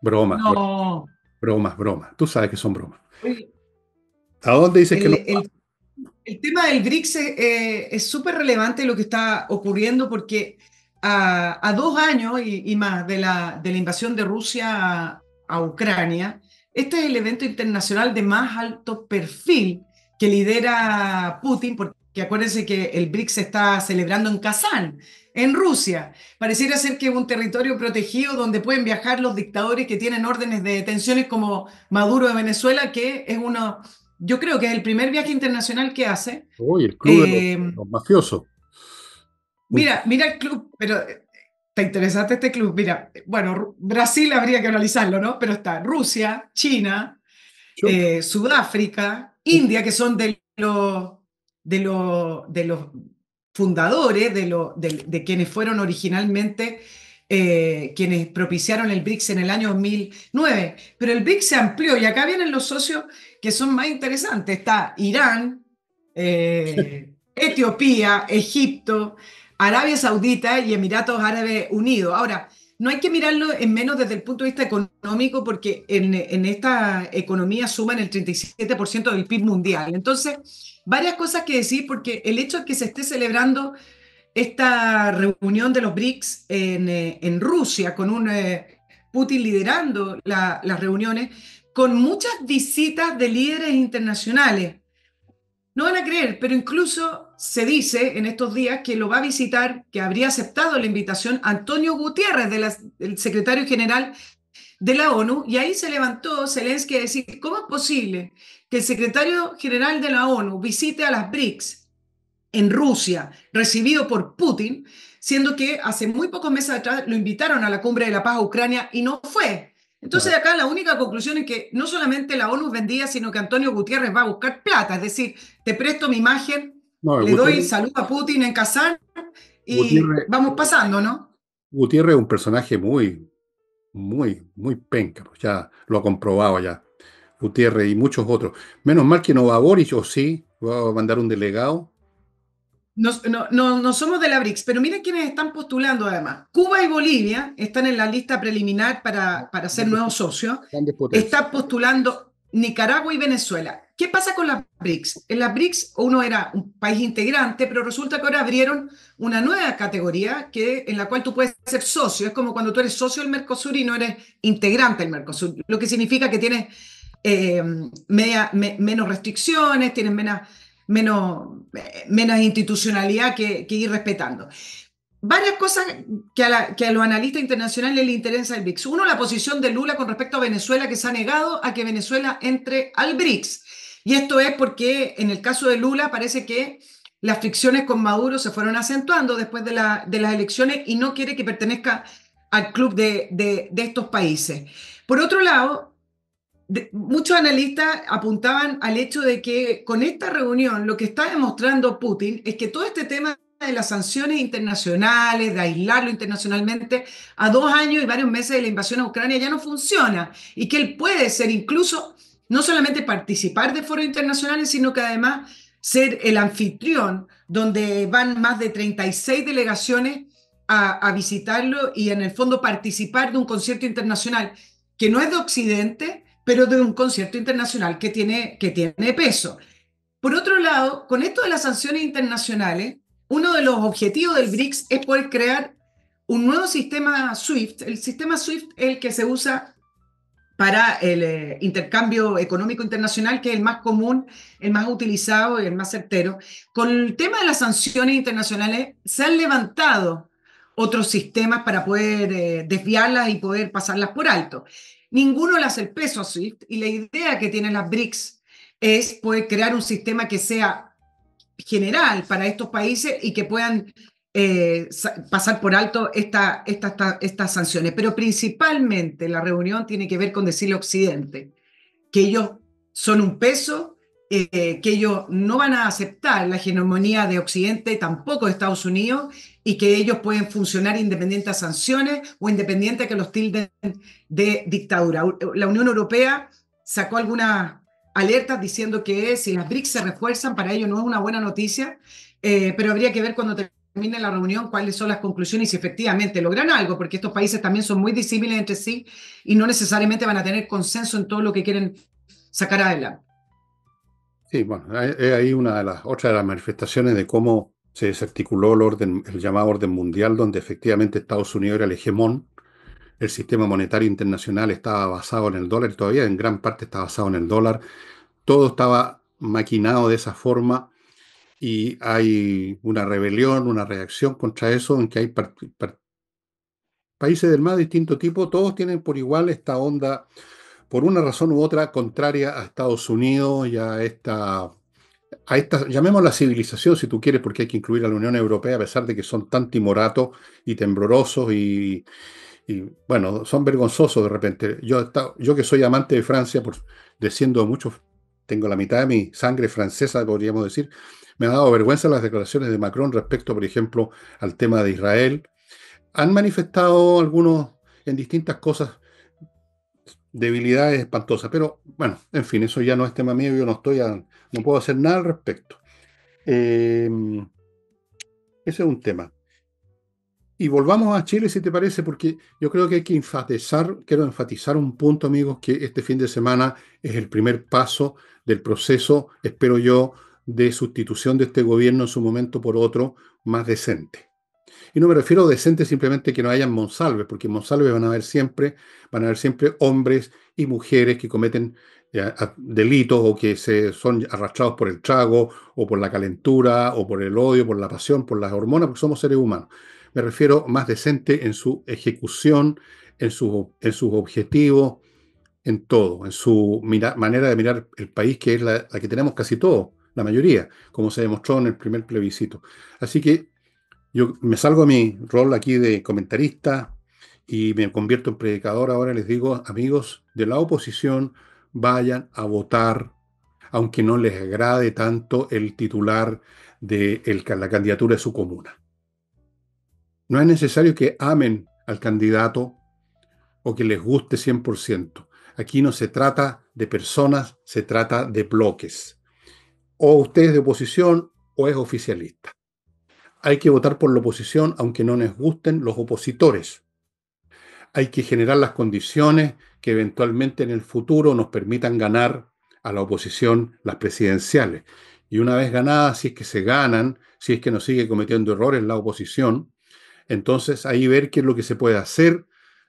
bromas. No. Bromas, bromas. Tú sabes que son bromas. ¿A dónde dices que no? El, tema del BRICS eh, es súper relevante lo que está ocurriendo porque a, dos años y, más de la, invasión de Rusia a, a Ucrania, este es el evento internacional de más alto perfil que lidera Putin, porque que acuérdense que el BRICS se está celebrando en Kazán, en Rusia. Pareciera ser que es un territorio protegido donde pueden viajar los dictadores que tienen órdenes de detenciones como Maduro de Venezuela, que es uno, yo creo que es el primer viaje internacional que hace. Uy, el club de eh, los, mafiosos. Mira, mira el club, pero está interesante este club. Mira, bueno, Brasil habría que analizarlo, ¿no? Pero está Rusia, China, eh, Sudáfrica, India, que son de los de, de los fundadores, de, lo, de, quienes fueron originalmente eh, quienes propiciaron el BRICS en el año 2009. Pero el BRICS se amplió y acá vienen los socios que son más interesantes. Está Irán, eh, [laughs] Etiopía, Egipto, Arabia Saudita y Emiratos Árabes Unidos. Ahora, no hay que mirarlo en menos desde el punto de vista económico porque en, en esta economía suman el 37% del PIB mundial. Entonces, varias cosas que decir porque el hecho de que se esté celebrando esta reunión de los BRICS en, eh, Rusia, con un eh, Putin liderando las reuniones, con muchas visitas de líderes internacionales. No van a creer, pero incluso se dice en estos días que lo va a visitar, que habría aceptado la invitación Antonio Gutiérrez, de el secretario general de la ONU, y ahí se levantó Zelensky a decir, ¿cómo es posible que el secretario general de la ONU visite a las BRICS en Rusia, recibido por Putin, siendo que hace muy pocos meses atrás lo invitaron a la cumbre de la paz a Ucrania y no fue. Entonces acá la única conclusión es que no solamente la ONU vendía, sino que Antonio Gutiérrez va a buscar plata, es decir, te presto mi imagen, le doy salud a Putin en Kazán y vamos pasando, ¿no? Gutiérrez es un personaje muy, muy, muy penca, pues ya lo ha comprobado ya. Gutiérrez y muchos otros. Menos mal que no va a Boris, o sí, va a mandar un delegado. No, no, no, somos de la BRICS, pero miren quiénes están postulando además. Cuba y Bolivia están en la lista preliminar para, para ser nuevos socios. Está postulando Nicaragua y Venezuela. ¿Qué pasa con las BRICS? En las BRICS uno era un país integrante, pero resulta que ahora abrieron una nueva categoría que, en la cual tú puedes ser socio. Es como cuando tú eres socio del Mercosur y no eres integrante del Mercosur, lo que significa que tienes eh, menos restricciones, tienen menos, menos, menos institucionalidad que, ir respetando. Varias cosas que a, los analistas internacionales les interesa el BRICS. Uno, la posición de Lula con respecto a Venezuela, que se ha negado a que Venezuela entre al BRICS. Y esto es porque en el caso de Lula parece que las fricciones con Maduro se fueron acentuando después de las elecciones y no quiere que pertenezca al club de, de, de estos países. Por otro lado, muchos analistas apuntaban al hecho de que con esta reunión lo que está demostrando Putin es que todo este tema de las sanciones internacionales, de aislarlo internacionalmente, a dos años y varios meses de la invasión a Ucrania ya no funciona y que él puede ser incluso no solamente participar de foros internacionales, sino que además ser el anfitrión, donde van más de 36 delegaciones a, a visitarlo y en el fondo participar de un concierto internacional que no es de Occidente, pero de un concierto internacional que tiene, que tiene peso. Por otro lado, con esto de las sanciones internacionales, uno de los objetivos del BRICS es poder crear un nuevo sistema SWIFT. El sistema SWIFT es el que se usa para el eh, intercambio económico internacional, que es el más común, el más utilizado y el más certero. Con el tema de las sanciones internacionales, se han levantado otros sistemas para poder eh, desviarlas y poder pasarlas por alto. Ninguno le hace el peso a SWIFT y la idea que tienen las BRICS es poder crear un sistema que sea general para estos países y que puedan eh, pasar por alto esta, estas sanciones. Pero principalmente la reunión tiene que ver con decirle a Occidente que ellos son un peso, eh, que ellos no van a aceptar la hegemonía de Occidente, tampoco de Estados Unidos, y que ellos pueden funcionar independiente a sanciones o independiente a que los tilden de dictadura. La Unión Europea sacó algunas alertas diciendo que si las BRICS se refuerzan, para ellos no es una buena noticia, eh, pero habría que ver cuando termine la reunión cuáles son las conclusiones y si efectivamente logran algo, porque estos países también son muy disímiles entre sí y no necesariamente van a tener consenso en todo lo que quieren sacar adelante. Sí, bueno, es ahí una de las otras de las manifestaciones de cómo se desarticuló el orden, el llamado orden mundial, donde efectivamente Estados Unidos era el hegemón. El sistema monetario internacional estaba basado en el dólar, todavía en gran parte está basado en el dólar. Todo estaba maquinado de esa forma y hay una rebelión, una reacción contra eso, en que hay países del más distinto tipo, todos tienen por igual esta onda, por una razón u otra, contraria a Estados Unidos y a esta, a esta, llamémosla civilización si tú quieres, porque hay que incluir a la Unión Europea, a pesar de que son tan timoratos y temblorosos y, bueno, son vergonzosos de repente. Yo, yo que soy amante de Francia, por, desciendo mucho, tengo la mitad de mi sangre francesa, podríamos decir, me ha dado vergüenza las declaraciones de Macron respecto, por ejemplo, al tema de Israel. Han manifestado algunos en distintas cosas debilidades espantosas, pero bueno, en fin, eso ya no es tema mío, yo no estoy, no puedo hacer nada al respecto. Eh, ese es un tema. Y volvamos a Chile, si te parece, porque yo creo que hay que enfatizar, quiero enfatizar un punto, amigos, que este fin de semana es el primer paso del proceso, espero yo, de sustitución de este gobierno en su momento por otro más decente. Y no me refiero a decente simplemente que no hayan Monsalve, porque en Monsalve van a haber siempre, van a siempre hombres y mujeres que cometen eh, delitos o que se son arrastrados por el trago o por la calentura o por el odio, por la pasión, por las hormonas, porque somos seres humanos. Me refiero más decente en su ejecución, en, su, en sus objetivos, en todo, en su manera de mirar el país, que es la, la que tenemos casi todos la mayoría, como se demostró en el primer plebiscito. Así que yo me salgo a mi rol aquí de comentarista y me convierto en predicador. Ahora les digo, amigos de la oposición, vayan a votar, aunque no les agrade tanto el titular de la candidatura de su comuna. No es necesario que amen al candidato o que les guste 100%. Aquí no se trata de personas, se trata de bloques o usted es de oposición o es oficialista. Hay que votar por la oposición aunque no nos gusten los opositores. Hay que generar las condiciones que eventualmente en el futuro nos permitan ganar a la oposición las presidenciales. Y una vez ganadas, si es que se ganan, si es que no sigue cometiendo errores la oposición, entonces ahí ver qué es lo que se puede hacer,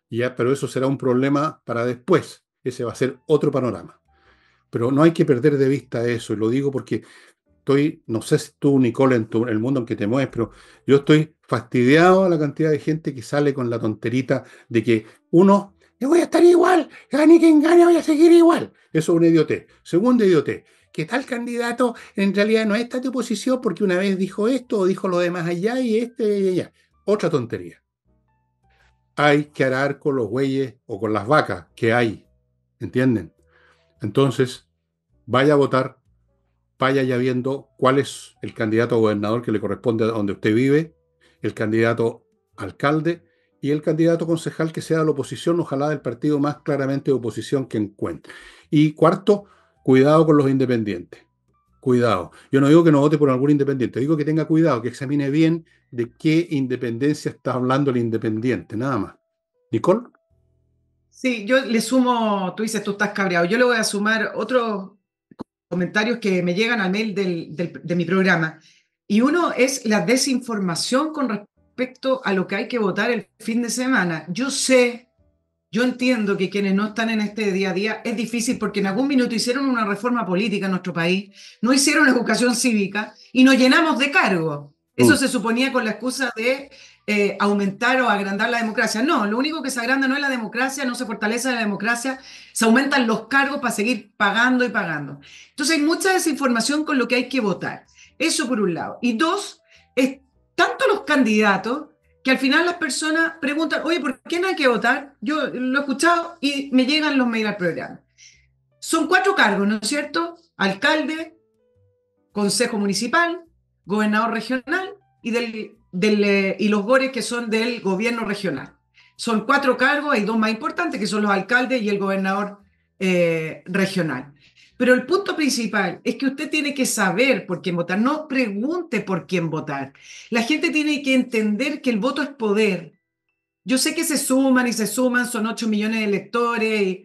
ya, pero eso será un problema para después. Ese va a ser otro panorama. Pero no hay que perder de vista eso, y lo digo porque estoy, no sé si tú, Nicole, en, el mundo en que te mueves, pero yo estoy fastidiado a la cantidad de gente que sale con la tonterita de que uno, yo voy a estar igual, gane quien gane, voy a seguir igual. Eso es un idiotez. Segundo idiotez, que tal candidato en realidad no está de oposición porque una vez dijo esto o dijo lo demás allá y este y allá. Otra tontería. Hay que arar con los bueyes o con las vacas que hay. ¿Entienden? Entonces, vaya a votar, vaya ya viendo cuál es el candidato a gobernador que le corresponde a donde usted vive, el candidato alcalde y el candidato concejal que sea de la oposición, ojalá del partido más claramente de oposición que encuentre. Y cuarto, cuidado con los independientes. Cuidado. Yo no digo que no vote por algún independiente, digo que tenga cuidado, que examine bien de qué independencia está hablando el independiente, nada más. Nicole. Sí, yo le sumo, tú dices, tú estás cabreado. Yo le voy a sumar otros comentarios que me llegan al mail de mi programa. Y uno es la desinformación con respecto a lo que hay que votar el fin de semana. Yo sé yo entiendo que quienes no están en este día a día es difícil porque en algún minuto hicieron una reforma política en nuestro país, no hicieron educación cívica y nos llenamos de cargo. Eso Mm. se suponía con la excusa de eh, aumentar o agrandar la democracia. No, lo único que se agranda no es la democracia, no se fortalece la democracia, se aumentan los cargos para seguir pagando y pagando. Entonces hay mucha desinformación con lo que hay que votar. Eso por un lado. Y dos, es tanto los candidatos que al final las personas preguntan, oye, ¿por qué no hay que votar? Yo lo he escuchado y me llegan los mails al programa. Son cuatro cargos, ¿no es cierto? Alcalde, consejo municipal, gobernador regional y, del, eh, y los gores que son del gobierno regional. Son cuatro cargos, hay dos más importantes que son los alcaldes y el gobernador eh, regional. Pero el punto principal es que usted tiene que saber por quién votar, no pregunte por quién votar. La gente tiene que entender que el voto es poder. Yo sé que se suman y se suman, son 8 millones de electores.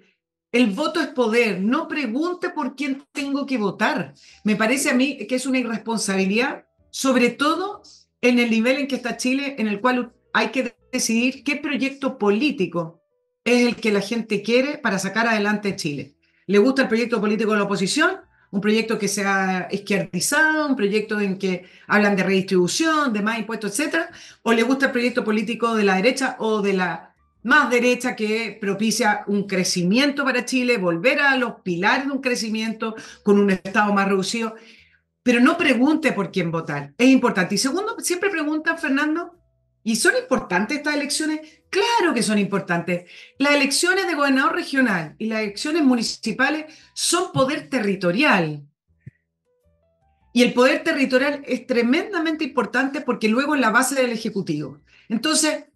el voto es poder. No pregunte por quién tengo que votar. Me parece a mí que es una irresponsabilidad, sobre todo en el nivel en que está Chile, en el cual hay que decidir qué proyecto político es el que la gente quiere para sacar adelante Chile. ¿Le gusta el proyecto político de la oposición? Un proyecto que sea izquierdizado, un proyecto en que hablan de redistribución, de más impuestos, etcétera, o le gusta el proyecto político de la derecha o de la más derecha que propicia un crecimiento para Chile, volver a los pilares de un crecimiento con un Estado más reducido. Pero no pregunte por quién votar, es importante. Y segundo, siempre preguntan, Fernando, ¿y son importantes estas elecciones? Claro que son importantes. Las elecciones de gobernador regional y las elecciones municipales son poder territorial. Y el poder territorial es tremendamente importante porque luego es la base del Ejecutivo. Entonces,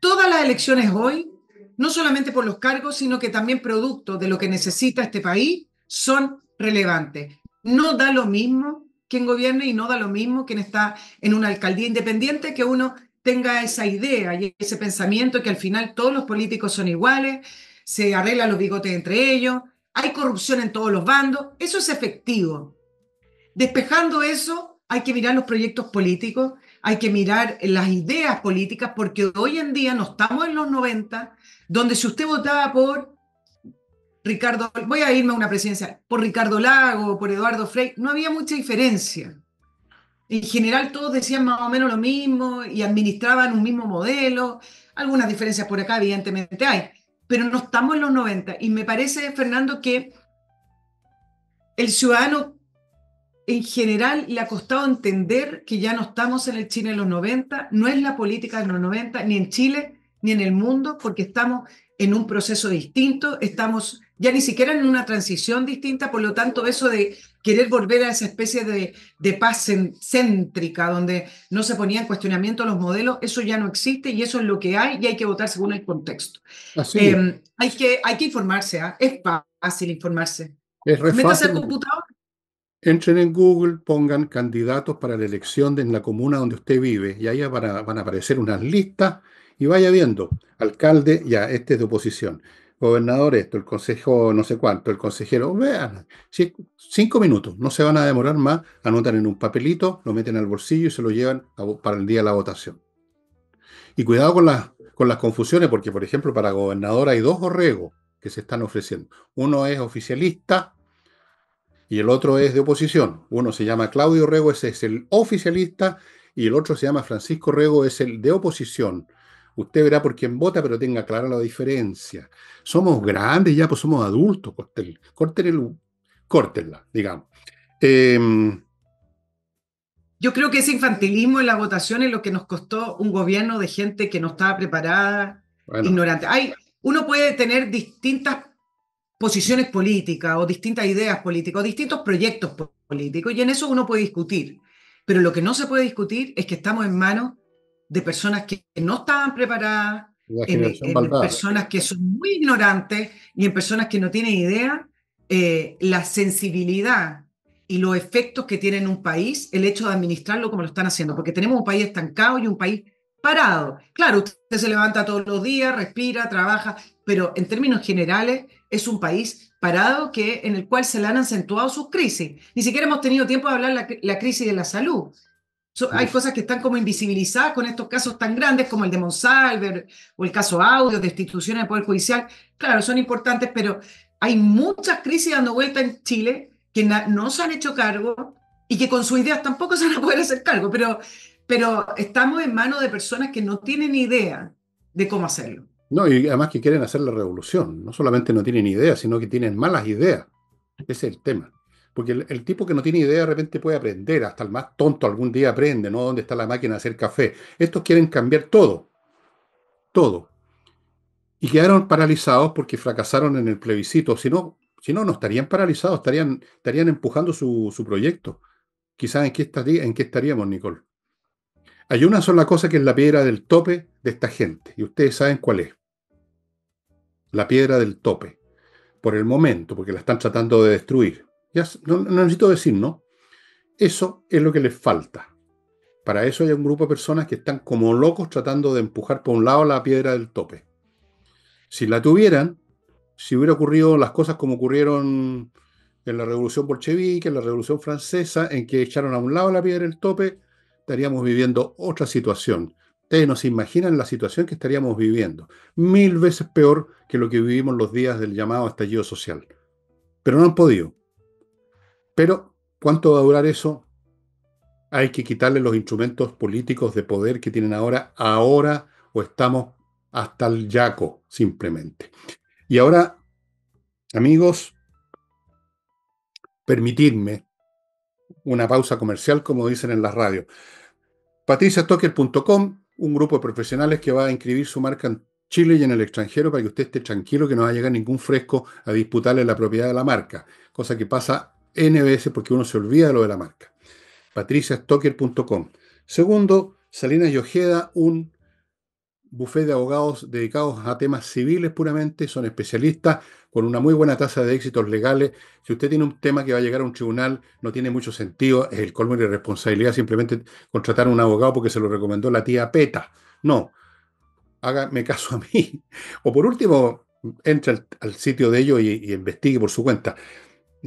todas las elecciones hoy, no solamente por los cargos, sino que también producto de lo que necesita este país, son relevantes. No da lo mismo quien gobierne y no da lo mismo quien está en una alcaldía independiente que uno tenga esa idea y ese pensamiento que al final todos los políticos son iguales, se arreglan los bigotes entre ellos, hay corrupción en todos los bandos, eso es efectivo. Despejando eso, hay que mirar los proyectos políticos, hay que mirar las ideas políticas, porque hoy en día no estamos en los 90, donde si usted votaba por Ricardo, voy a irme a una presidencia, por Ricardo Lago, por Eduardo Frei, no había mucha diferencia. En general todos decían más o menos lo mismo y administraban un mismo modelo. Algunas diferencias por acá evidentemente hay, pero no estamos en los 90. Y me parece, Fernando, que el ciudadano en general le ha costado entender que ya no estamos en el Chile de los 90, no es la política de los 90, ni en Chile, ni en el mundo, porque estamos en un proceso distinto, estamos ya ni siquiera en una transición distinta, por lo tanto eso de querer volver a esa especie de, de paz céntrica, donde no se ponían en cuestionamiento los modelos, eso ya no existe y eso es lo que hay y hay que votar según el contexto. Así Eh, hay, que, hay que informarse, ¿ah? es fácil informarse. es Métase al computador, Entren en Google, pongan candidatos para la elección de en la comuna donde usted vive y ahí van a, van a aparecer unas listas y vaya viendo. Alcalde, ya, este es de oposición. Gobernador, esto, el consejo no sé cuánto, el consejero, vean, cinco minutos, no se van a demorar más, anotan en un papelito, lo meten al bolsillo y se lo llevan para el día de la votación. Y cuidado con las, con las confusiones, porque por ejemplo para gobernador hay dos borregos que se están ofreciendo. Uno es oficialista y el otro es de oposición. Uno se llama Claudio Rego, ese es el oficialista, y el otro se llama Francisco Rego, es el de oposición. Usted verá por quién vota, pero tenga clara la diferencia. Somos grandes ya, pues somos adultos, córtenla, digamos. Em, Yo creo que ese infantilismo en la votación es lo que nos costó un gobierno de gente que no estaba preparada, bueno, ignorante. Hay, uno puede tener distintas posiciones políticas o distintas ideas políticas o distintos proyectos po- políticos y en eso uno puede discutir. Pero lo que no se puede discutir es que estamos en manos de personas que no estaban preparadas, en, personas que son muy ignorantes y en personas que no tienen idea eh, la sensibilidad y los efectos que tiene en un país el hecho de administrarlo como lo están haciendo, porque tenemos un país estancado y un país parado. Claro, usted se levanta todos los días, respira, trabaja, pero en términos generales es un país parado que, en el cual se le han acentuado sus crisis. Ni siquiera hemos tenido tiempo de hablar la, la crisis de la salud. Hay cosas que están como invisibilizadas con estos casos tan grandes como el de Monsalver o el caso Audio, de instituciones de Poder Judicial. Claro, son importantes, pero hay muchas crisis dando vuelta en Chile que no se han hecho cargo y que con sus ideas tampoco [laughs] se van a poder hacer cargo, pero, pero estamos en manos de personas que no tienen idea de cómo hacerlo. No, y además que quieren hacer la revolución. No solamente no tienen idea, sino que tienen malas ideas. Ese es el tema. Porque el, tipo que no tiene idea de repente puede aprender, hasta el más tonto algún día aprende, ¿no? ¿Dónde está la máquina de hacer café? Estos quieren cambiar todo. Todo. Y quedaron paralizados porque fracasaron en el plebiscito. Si no, si no, no estarían paralizados, estarían, estarían empujando su, su proyecto. Quizás en qué, en qué estaríamos, Nicole. Hay una sola cosa que es la piedra del tope de esta gente, y ustedes saben cuál es. La piedra del tope. Por el momento, porque la están tratando de destruir. No, necesito decir, ¿no? Eso es lo que les falta. Para eso hay un grupo de personas que están como locos tratando de empujar por un lado la piedra del tope. Si la tuvieran, si hubiera ocurrido las cosas como ocurrieron en la Revolución Bolchevique, en la Revolución Francesa, en que echaron a un lado la piedra del tope, estaríamos viviendo otra situación. Ustedes no se imaginan la situación que estaríamos viviendo. Mil veces peor que lo que vivimos los días del llamado estallido social. Pero no han podido. Pero, ¿cuánto va a durar eso? Hay que quitarle los instrumentos políticos de poder que tienen ahora, ahora, o estamos hasta el yaco, simplemente. Y ahora, amigos, permitidme una pausa comercial, como dicen en la radio. patriciastocker.com, un grupo de profesionales que va a inscribir su marca en Chile y en el extranjero para que usted esté tranquilo que no va a llegar ningún fresco a disputarle la propiedad de la marca, cosa que pasa N veces porque uno se olvida lo de la marca. patriciastocker.com. Segundo, Salinas y Ojeda, un buffet de abogados dedicados a temas civiles puramente, son especialistas con una muy buena tasa de éxitos legales. Si usted tiene un tema que va a llegar a un tribunal, no tiene mucho sentido, es el colmo de responsabilidad simplemente contratar a un abogado porque se lo recomendó la tía Peta. No, hágame caso a mí. [laughs] O por último, entre al, sitio de ellos y, investigue por su cuenta.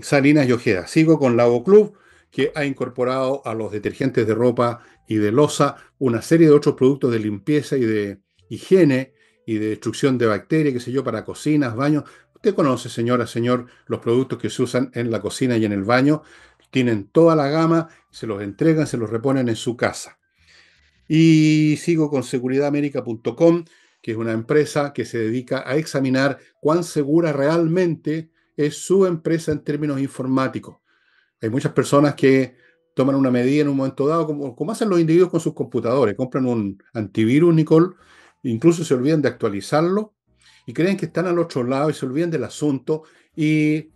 Salinas y Ojeda. Sigo con la Club, que ha incorporado a los detergentes de ropa y de losa una serie de otros productos de limpieza y de higiene y de destrucción de bacterias, qué sé yo, para cocinas, baños. Usted conoce, señora, señor, los productos que se usan en la cocina y en el baño. Tienen toda la gama, se los entregan, se los reponen en su casa. Y sigo con seguridadamérica.com, que es una empresa que se dedica a examinar cuán segura realmente es su empresa en términos informáticos. Hay muchas personas que toman una medida en un momento dado, como, como hacen los individuos con sus computadores, compran un antivirus, Nicole, incluso se olvidan de actualizarlo y creen que están al otro lado y se olvidan del asunto y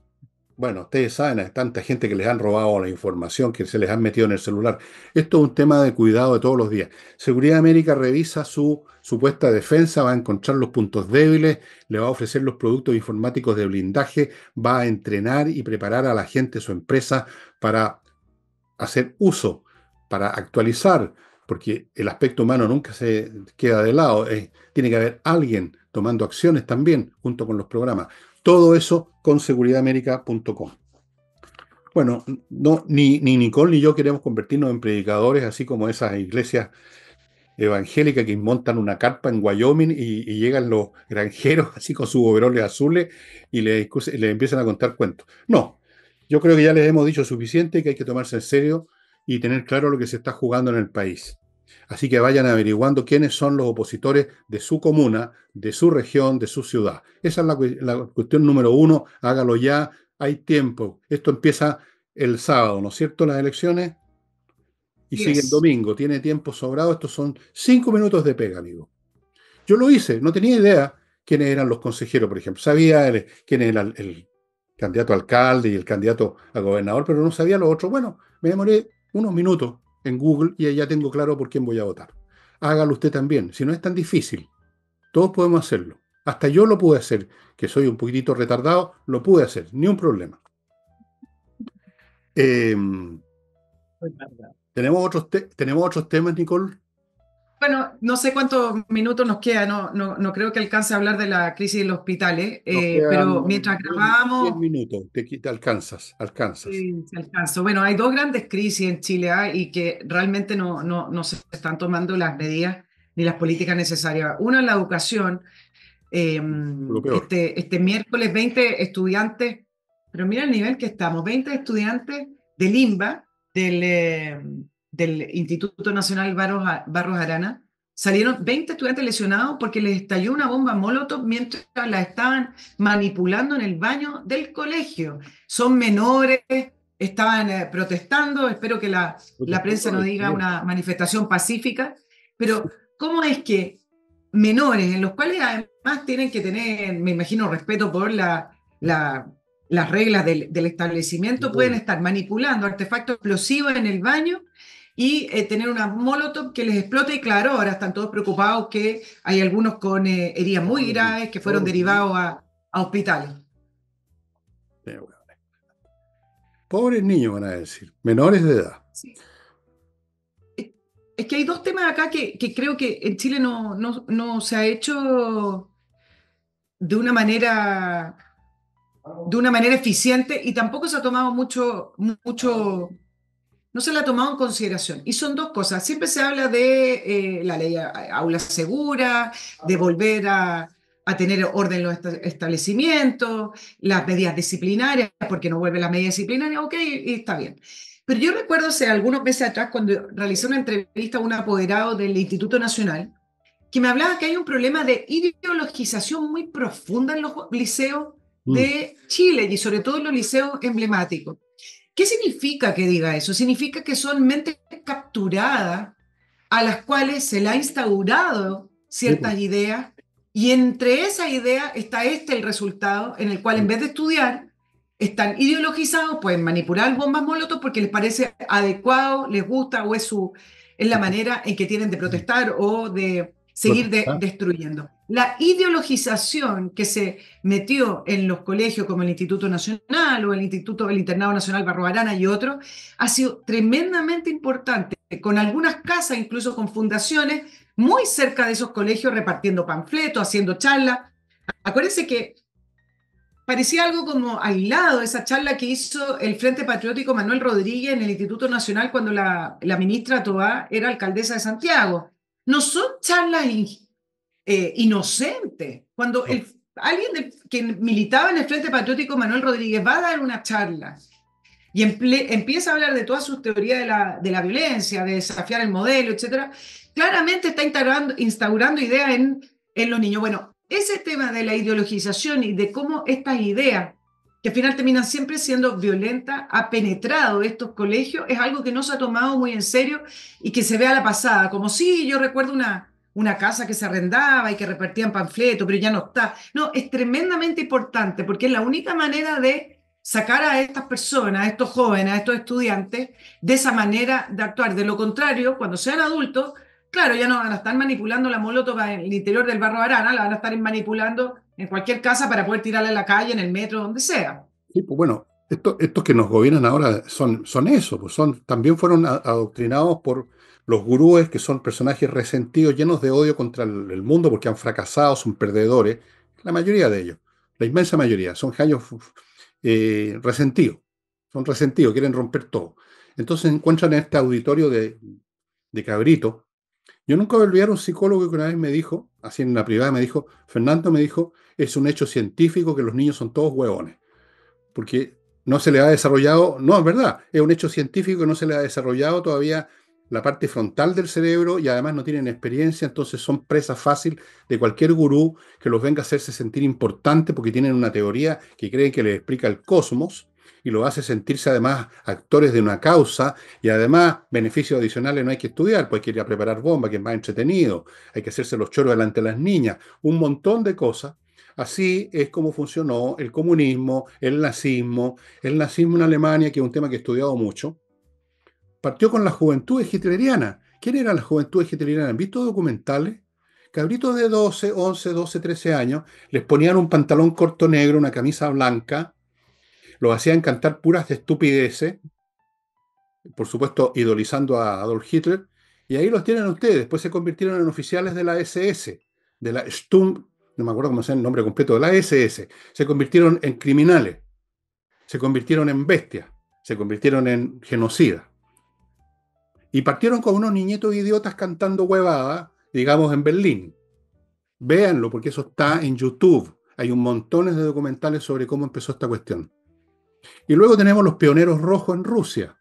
bueno, ustedes saben, hay tanta gente que les han robado la información, que se les han metido en el celular. Esto es un tema de cuidado de todos los días. Seguridad América revisa su supuesta defensa, va a encontrar los puntos débiles, le va a ofrecer los productos informáticos de blindaje, va a entrenar y preparar a la gente, su empresa, para hacer uso, para actualizar, porque el aspecto humano nunca se queda de lado, tiene que haber alguien tomando acciones también junto con los programas. Todo eso con seguridadamérica.com. Bueno, no, ni, ni Nicole ni yo queremos convertirnos en predicadores, así como esas iglesias evangélicas que montan una carpa en Wyoming y, llegan los granjeros así con sus overoles azules y le, le empiezan a contar cuentos. No, yo creo que ya les hemos dicho suficiente que hay que tomarse en serio y tener claro lo que se está jugando en el país. Así que vayan averiguando quiénes son los opositores de su comuna, de su región, de su ciudad. Esa es la, cuestión número uno. Hágalo ya. Hay tiempo. Esto empieza el sábado, ¿no es cierto? Las elecciones. Y sigue el domingo. Tiene tiempo sobrado. Estos son cinco minutos de pega, amigo. Yo lo hice. No tenía idea quiénes eran los consejeros, por ejemplo. Sabía quién era el candidato a alcalde y el candidato a gobernador, pero no sabía lo otro. Bueno, me demoré unos minutos en Google y ya tengo claro por quién voy a votar. Hágalo usted también, si no es tan difícil. Todos podemos hacerlo. Hasta yo lo pude hacer, que soy un poquitito retardado, lo pude hacer, ni un problema. Em, ¿tenemos, otros tenemos otros temas, Nicole. Bueno, no sé cuántos minutos nos queda, no, no, no creo que alcance a hablar de la crisis de los hospitales, eh, pero mientras grabamos... 10 minutos, te, te, alcanzas, alcanzas. Sí, se. Bueno, hay dos grandes crisis en Chile ¿ah? y que realmente no, no, no se están tomando las medidas ni las políticas necesarias. Una es la educación. Eh, este, este miércoles 20 estudiantes, pero mira el nivel que estamos, 20 estudiantes del INBA, del... Del Instituto Nacional Barros, Barros Arana, salieron 20 estudiantes lesionados porque les estalló una bomba molotov mientras la estaban manipulando en el baño del colegio. Son menores, estaban eh, protestando, espero que la, la prensa no diga una manifestación pacífica, pero ¿cómo es que menores, en los cuales además tienen que tener, me imagino, respeto por la, la, las reglas del, del establecimiento, pueden estar manipulando artefactos explosivos en el baño y eh, tener una molotov que les explote. Y claro, ahora están todos preocupados que hay algunos con eh, heridas muy graves que fueron derivados a, a hospitales. Pobres niños, van a decir, menores de edad. Es que hay dos temas acá que, que creo que en Chile no, no, no, se ha hecho de una manera de una manera eficiente y tampoco se ha tomado mucho, mucho no se la ha tomado en consideración. Y son dos cosas. Siempre se habla de eh, la ley aula segura, de volver a, tener orden en los establecimientos, las medidas disciplinarias, porque no vuelve la medida disciplinaria, ok, y está bien. Pero yo recuerdo hace algunos meses atrás, cuando realicé una entrevista a un apoderado del Instituto Nacional, que me hablaba que hay un problema de ideologización muy profunda en los liceos mm. de Chile y sobre todo en los liceos emblemáticos. ¿Qué significa que diga eso? Significa que son mentes capturadas a las cuales se le ha instaurado ciertas pues. ideas y entre esas ideas está este el resultado en el cual en vez de estudiar están ideologizados, pueden manipular bombas molotov porque les parece adecuado, les gusta o es, su, es la manera en que tienen de protestar o de seguir destruyendo. La ideologización que se metió en los colegios como el Instituto Nacional o el Instituto del Internado Nacional Barro Arana y otros ha sido tremendamente importante, con algunas casas, incluso con fundaciones, muy cerca de esos colegios repartiendo panfletos, haciendo charlas. Acuérdense que parecía algo como aislado esa charla que hizo el Frente Patriótico Manuel Rodríguez en el Instituto Nacional cuando la, la ministra Toá era alcaldesa de Santiago no son charlas eh, inocentes. Cuando alguien que militaba en el Frente Patriótico, Manuel Rodríguez, va a dar una charla y empieza a hablar de todas sus teorías de la, de la violencia, de desafiar el modelo, etc., claramente está instaurando, instaurando ideas en, en los niños. Bueno, ese tema de la ideologización y de cómo estas ideas que al final terminan siempre siendo violentas, ha penetrado estos colegios, es algo que no se ha tomado muy en serio y que se ve a la pasada, como si yo recuerdo una, una casa que se arrendaba y que repartían panfletos, pero ya no está. No, es tremendamente importante porque es la única manera de sacar a estas personas, a estos jóvenes, a estos estudiantes, de esa manera de actuar. De lo contrario, cuando sean adultos, claro, ya no van a estar manipulando la molotov en el interior del barro Arana, la van a estar manipulando en cualquier casa para poder tirarla en la calle, en el metro, donde sea. Sí, pues bueno, estos que nos gobiernan ahora son, son eso, pues son, también fueron adoctrinados por los gurúes, que son personajes resentidos, llenos de odio contra el, mundo porque han fracasado, son perdedores, la mayoría de ellos, la inmensa mayoría, son gallos eh, resentidos, son resentidos, quieren romper todo. Entonces encuentran en este auditorio de, de cabrito. Yo nunca voy a olvidar un psicólogo que una vez me dijo, así en la privada, me dijo, Fernando me dijo, es un hecho científico que los niños son todos huevones, porque no se le ha desarrollado, no, es verdad, es un hecho científico que no se le ha desarrollado todavía la parte frontal del cerebro y además no tienen experiencia, entonces son presa fácil de cualquier gurú que los venga a hacerse sentir importante porque tienen una teoría que creen que les explica el cosmos y lo hace sentirse además actores de una causa y además beneficios adicionales no hay que estudiar, pues hay que ir a preparar bomba, que es más entretenido, hay que hacerse los choros delante de las niñas, un montón de cosas Así es como funcionó el comunismo, el nazismo, el nazismo en Alemania, que es un tema que he estudiado mucho. Partió con la juventud hitleriana. ¿Quién era la juventud hitleriana? ¿Han visto documentales? Cabritos de 12, 11, 12, 13 años les ponían un pantalón corto negro, una camisa blanca, los hacían cantar puras de estupideces, por supuesto idolizando a Adolf Hitler, Y ahí los tienen ustedes. Después se convirtieron en oficiales de la SS, de la Sturm, no me acuerdo cómo se llama el nombre completo, de la SS. Se convirtieron en criminales, se convirtieron en bestias, se convirtieron en genocidas. Y partieron con unos niñitos idiotas cantando huevadas, digamos, en Berlín. Véanlo, porque eso está en YouTube. Hay un montón de documentales sobre cómo empezó esta cuestión. Y luego tenemos los pioneros rojos en Rusia.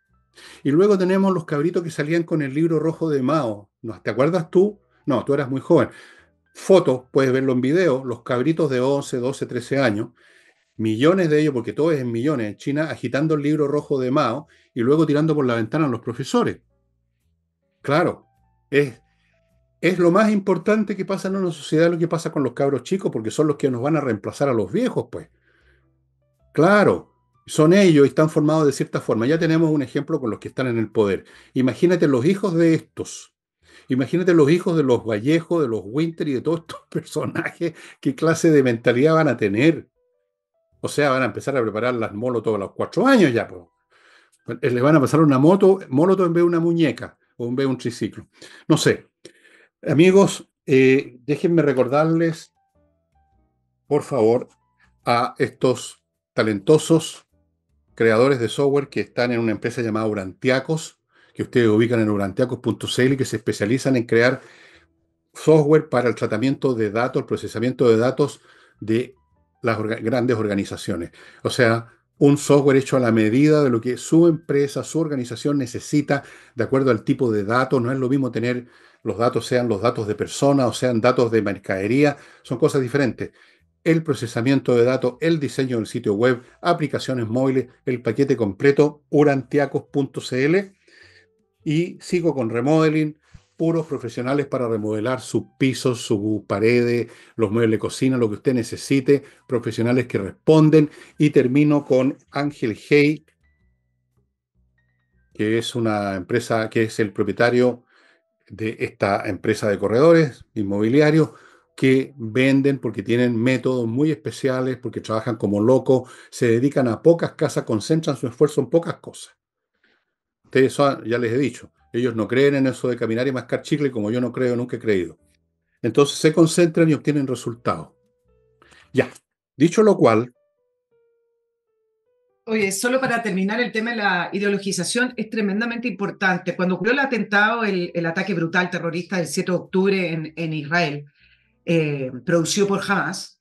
Y luego tenemos los cabritos que salían con el libro rojo de Mao. ¿Te acuerdas tú? No, tú eras muy joven. Fotos, puedes verlo en video, los cabritos de 11, 12, 13 años, millones de ellos, porque todo es en millones, en China, agitando el libro rojo de Mao y luego tirando por la ventana a los profesores. Claro, es, es lo más importante que pasa en una sociedad lo que pasa con los cabros chicos, porque son los que nos van a reemplazar a los viejos, pues. Claro, son ellos y están formados de cierta forma. Ya tenemos un ejemplo con los que están en el poder. Imagínate los hijos de estos. Imagínate los hijos de los Vallejo, de los Winter y de todos estos [laughs] personajes, qué clase de mentalidad van a tener. O sea, van a empezar a preparar las molotov a los cuatro años ya. Pues. Les van a pasar una moto, molotov en vez de una muñeca o en vez de un triciclo. No sé. Amigos, eh, déjenme recordarles, por favor, a estos talentosos creadores de software que están en una empresa llamada Urantiacos, que ustedes ubican en urantiacos.cl y que se especializan en crear software para el tratamiento de datos, el procesamiento de datos de las grandes organizaciones. O sea, un software hecho a la medida de lo que su empresa, su organización necesita de acuerdo al tipo de datos. No es lo mismo tener los datos, sean los datos de persona o sean datos de mercadería, son cosas diferentes. El procesamiento de datos, el diseño del sitio web, aplicaciones móviles, el paquete completo, urantiacos.cl y sigo con remodeling, puros profesionales para remodelar sus pisos, sus paredes, los muebles de cocina, lo que usted necesite, profesionales que responden y termino con Ángel Hey, que es una empresa que es el propietario de esta empresa de corredores inmobiliarios que venden porque tienen métodos muy especiales, porque trabajan como locos, se dedican a pocas casas, concentran su esfuerzo en pocas cosas. Ustedes ya les he dicho, ellos no creen en eso de caminar y mascar chicle como yo no creo, nunca he creído. Entonces se concentran y obtienen resultados. Ya, dicho lo cual... Oye, solo para terminar el tema de la ideologización es tremendamente importante. Cuando ocurrió el atentado, el, ataque brutal terrorista del 7 de octubre en, en Israel, eh, producido por Hamas,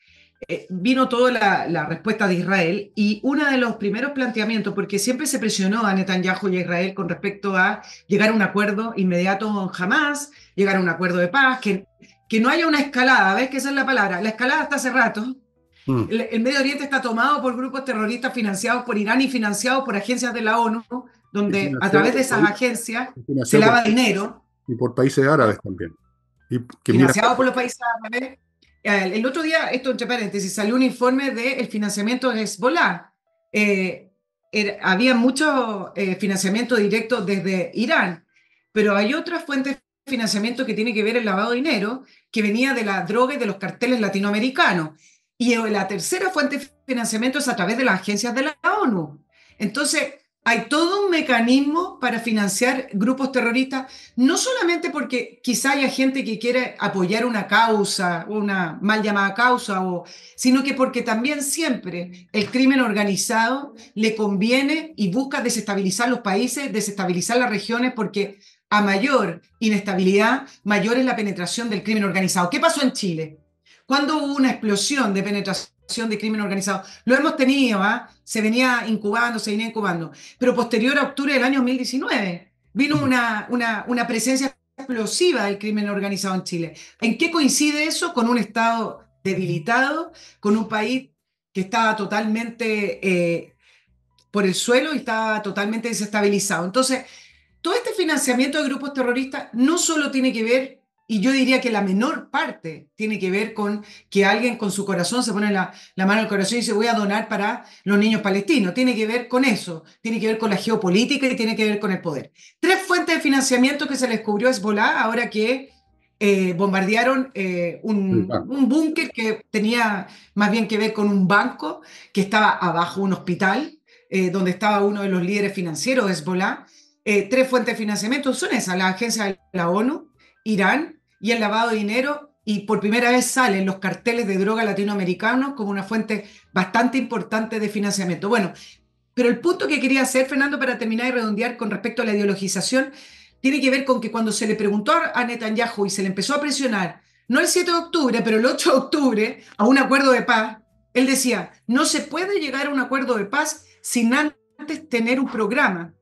eh, vino toda la, respuesta de Israel y uno de los primeros planteamientos, porque siempre se presionó a Netanyahu y a Israel con respecto a llegar a un acuerdo inmediato con Hamas, llegar a un acuerdo de paz, que, que no haya una escalada, ¿ves que esa es la palabra? La escalada está hace rato. Mm. El, Medio Oriente está tomado por grupos terroristas financiados por Irán y financiados por agencias de la ONU, donde a través de esas agencias se lava dinero. Y por países árabes también financiado por los países árabes. El otro día, esto entre paréntesis, salió un informe del financiamiento de Hezbollah. Eh, había mucho eh, financiamiento directo desde Irán, pero hay otras fuentes de financiamiento que tiene que ver el lavado de dinero, que venía de la droga y de los carteles latinoamericanos. Y la tercera fuente de financiamiento es a través de las agencias de la ONU. Entonces, hay todo un mecanismo para financiar grupos terroristas, no solamente porque quizá haya gente que quiere apoyar una causa, una mal llamada causa, sino que porque también siempre el crimen organizado le conviene y busca desestabilizar los países, desestabilizar las regiones, porque a mayor inestabilidad, mayor es la penetración del crimen organizado. ¿Qué pasó en Chile? Cuando hubo una explosión de penetración de crimen organizado. Lo hemos tenido, ¿ah? se venía incubando, se venía incubando. Pero posterior a octubre del año 2019 vino una, una, una presencia explosiva del crimen organizado en Chile. ¿En qué coincide eso? Con un Estado debilitado, con un país que estaba totalmente eh, por el suelo y estaba totalmente desestabilizado. Entonces, todo este financiamiento de grupos terroristas no solo tiene que ver y yo diría que la menor parte tiene que ver con que alguien con su corazón se pone la, la mano al corazón y dice voy a donar para los niños palestinos. Tiene que ver con eso, tiene que ver con la geopolítica y tiene que ver con el poder. Tres fuentes de financiamiento que se les cubrió Hezbollah ahora que eh, bombardearon eh, un, un búnker que tenía más bien que ver con un banco que estaba abajo un hospital, eh, donde estaba uno de los líderes financieros de Hezbollah tres fuentes de financiamiento, son esas, la agencia de la ONU, Irán y el lavado de dinero, y por primera vez salen los carteles de droga latinoamericanos como una fuente bastante importante de financiamiento. Bueno, pero el punto que quería hacer, Fernando, para terminar y redondear con respecto a la ideologización, tiene que ver con que cuando se le preguntó a Netanyahu y se le empezó a presionar, no el 7 de octubre, pero el 8 de octubre, a un acuerdo de paz, él decía, no se puede llegar a un acuerdo de paz sin antes tener un programa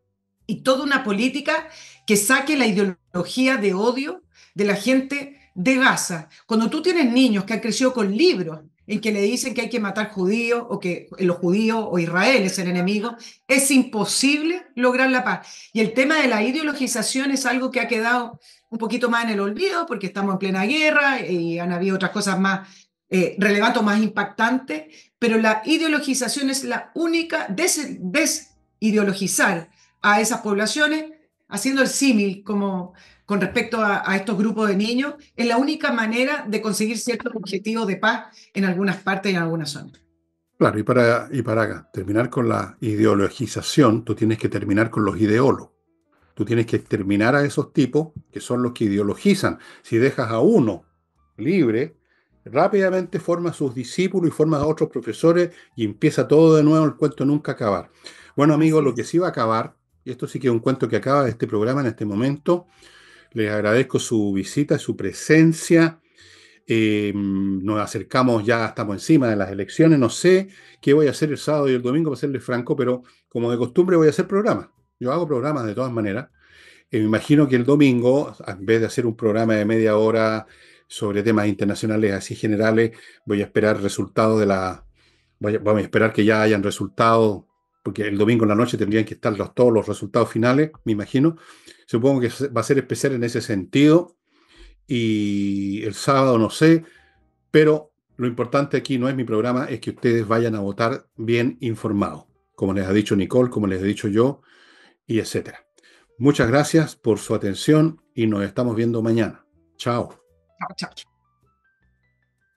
y toda una política que saque la ideología de odio de la gente de Gaza. Cuando tú tienes niños que han crecido con libros en que le dicen que hay que matar judíos o que los judíos o Israel es el enemigo, es imposible lograr la paz. Y el tema de la ideologización es algo que ha quedado un poquito más en el olvido porque estamos en plena guerra y han habido otras cosas más eh, relevantes más impactantes, pero la ideologización es la única, des, desideologizar a esas poblaciones, haciendo el símil como con respecto a, estos grupos de niños, es la única manera de conseguir ciertos objetivos de paz en algunas partes y en algunas zonas. Claro, y para, y para terminar con la ideologización, tú tienes que terminar con los ideólogos. Tú tienes que terminar a esos tipos que son los que ideologizan. Si dejas a uno libre, rápidamente forma a sus discípulos y forma a otros profesores y empieza todo de nuevo el cuento nunca acabar. Bueno, amigos, lo que sí va a acabar, y esto sí que es un cuento que acaba de este programa en este momento, les agradezco su visita, su presencia. Eh, nos acercamos, ya estamos encima de las elecciones. No sé qué voy a hacer el sábado y el domingo, para serles franco, pero como de costumbre voy a hacer programas. Yo hago programas de todas maneras. Eh, me imagino que el domingo, en vez de hacer un programa de media hora sobre temas internacionales así generales, voy a esperar resultados de la. vamos a esperar que ya hayan resultados, porque el domingo en la noche tendrían que estar todos los resultados finales, me imagino. Supongo que va a ser especial en ese sentido. Y el sábado no sé, pero lo importante aquí no es mi programa, es que ustedes vayan a votar bien informados, como les ha dicho Nicole, como les he dicho yo, y etcétera. Muchas gracias por su atención y nos estamos viendo mañana. Chao. Chao, chao.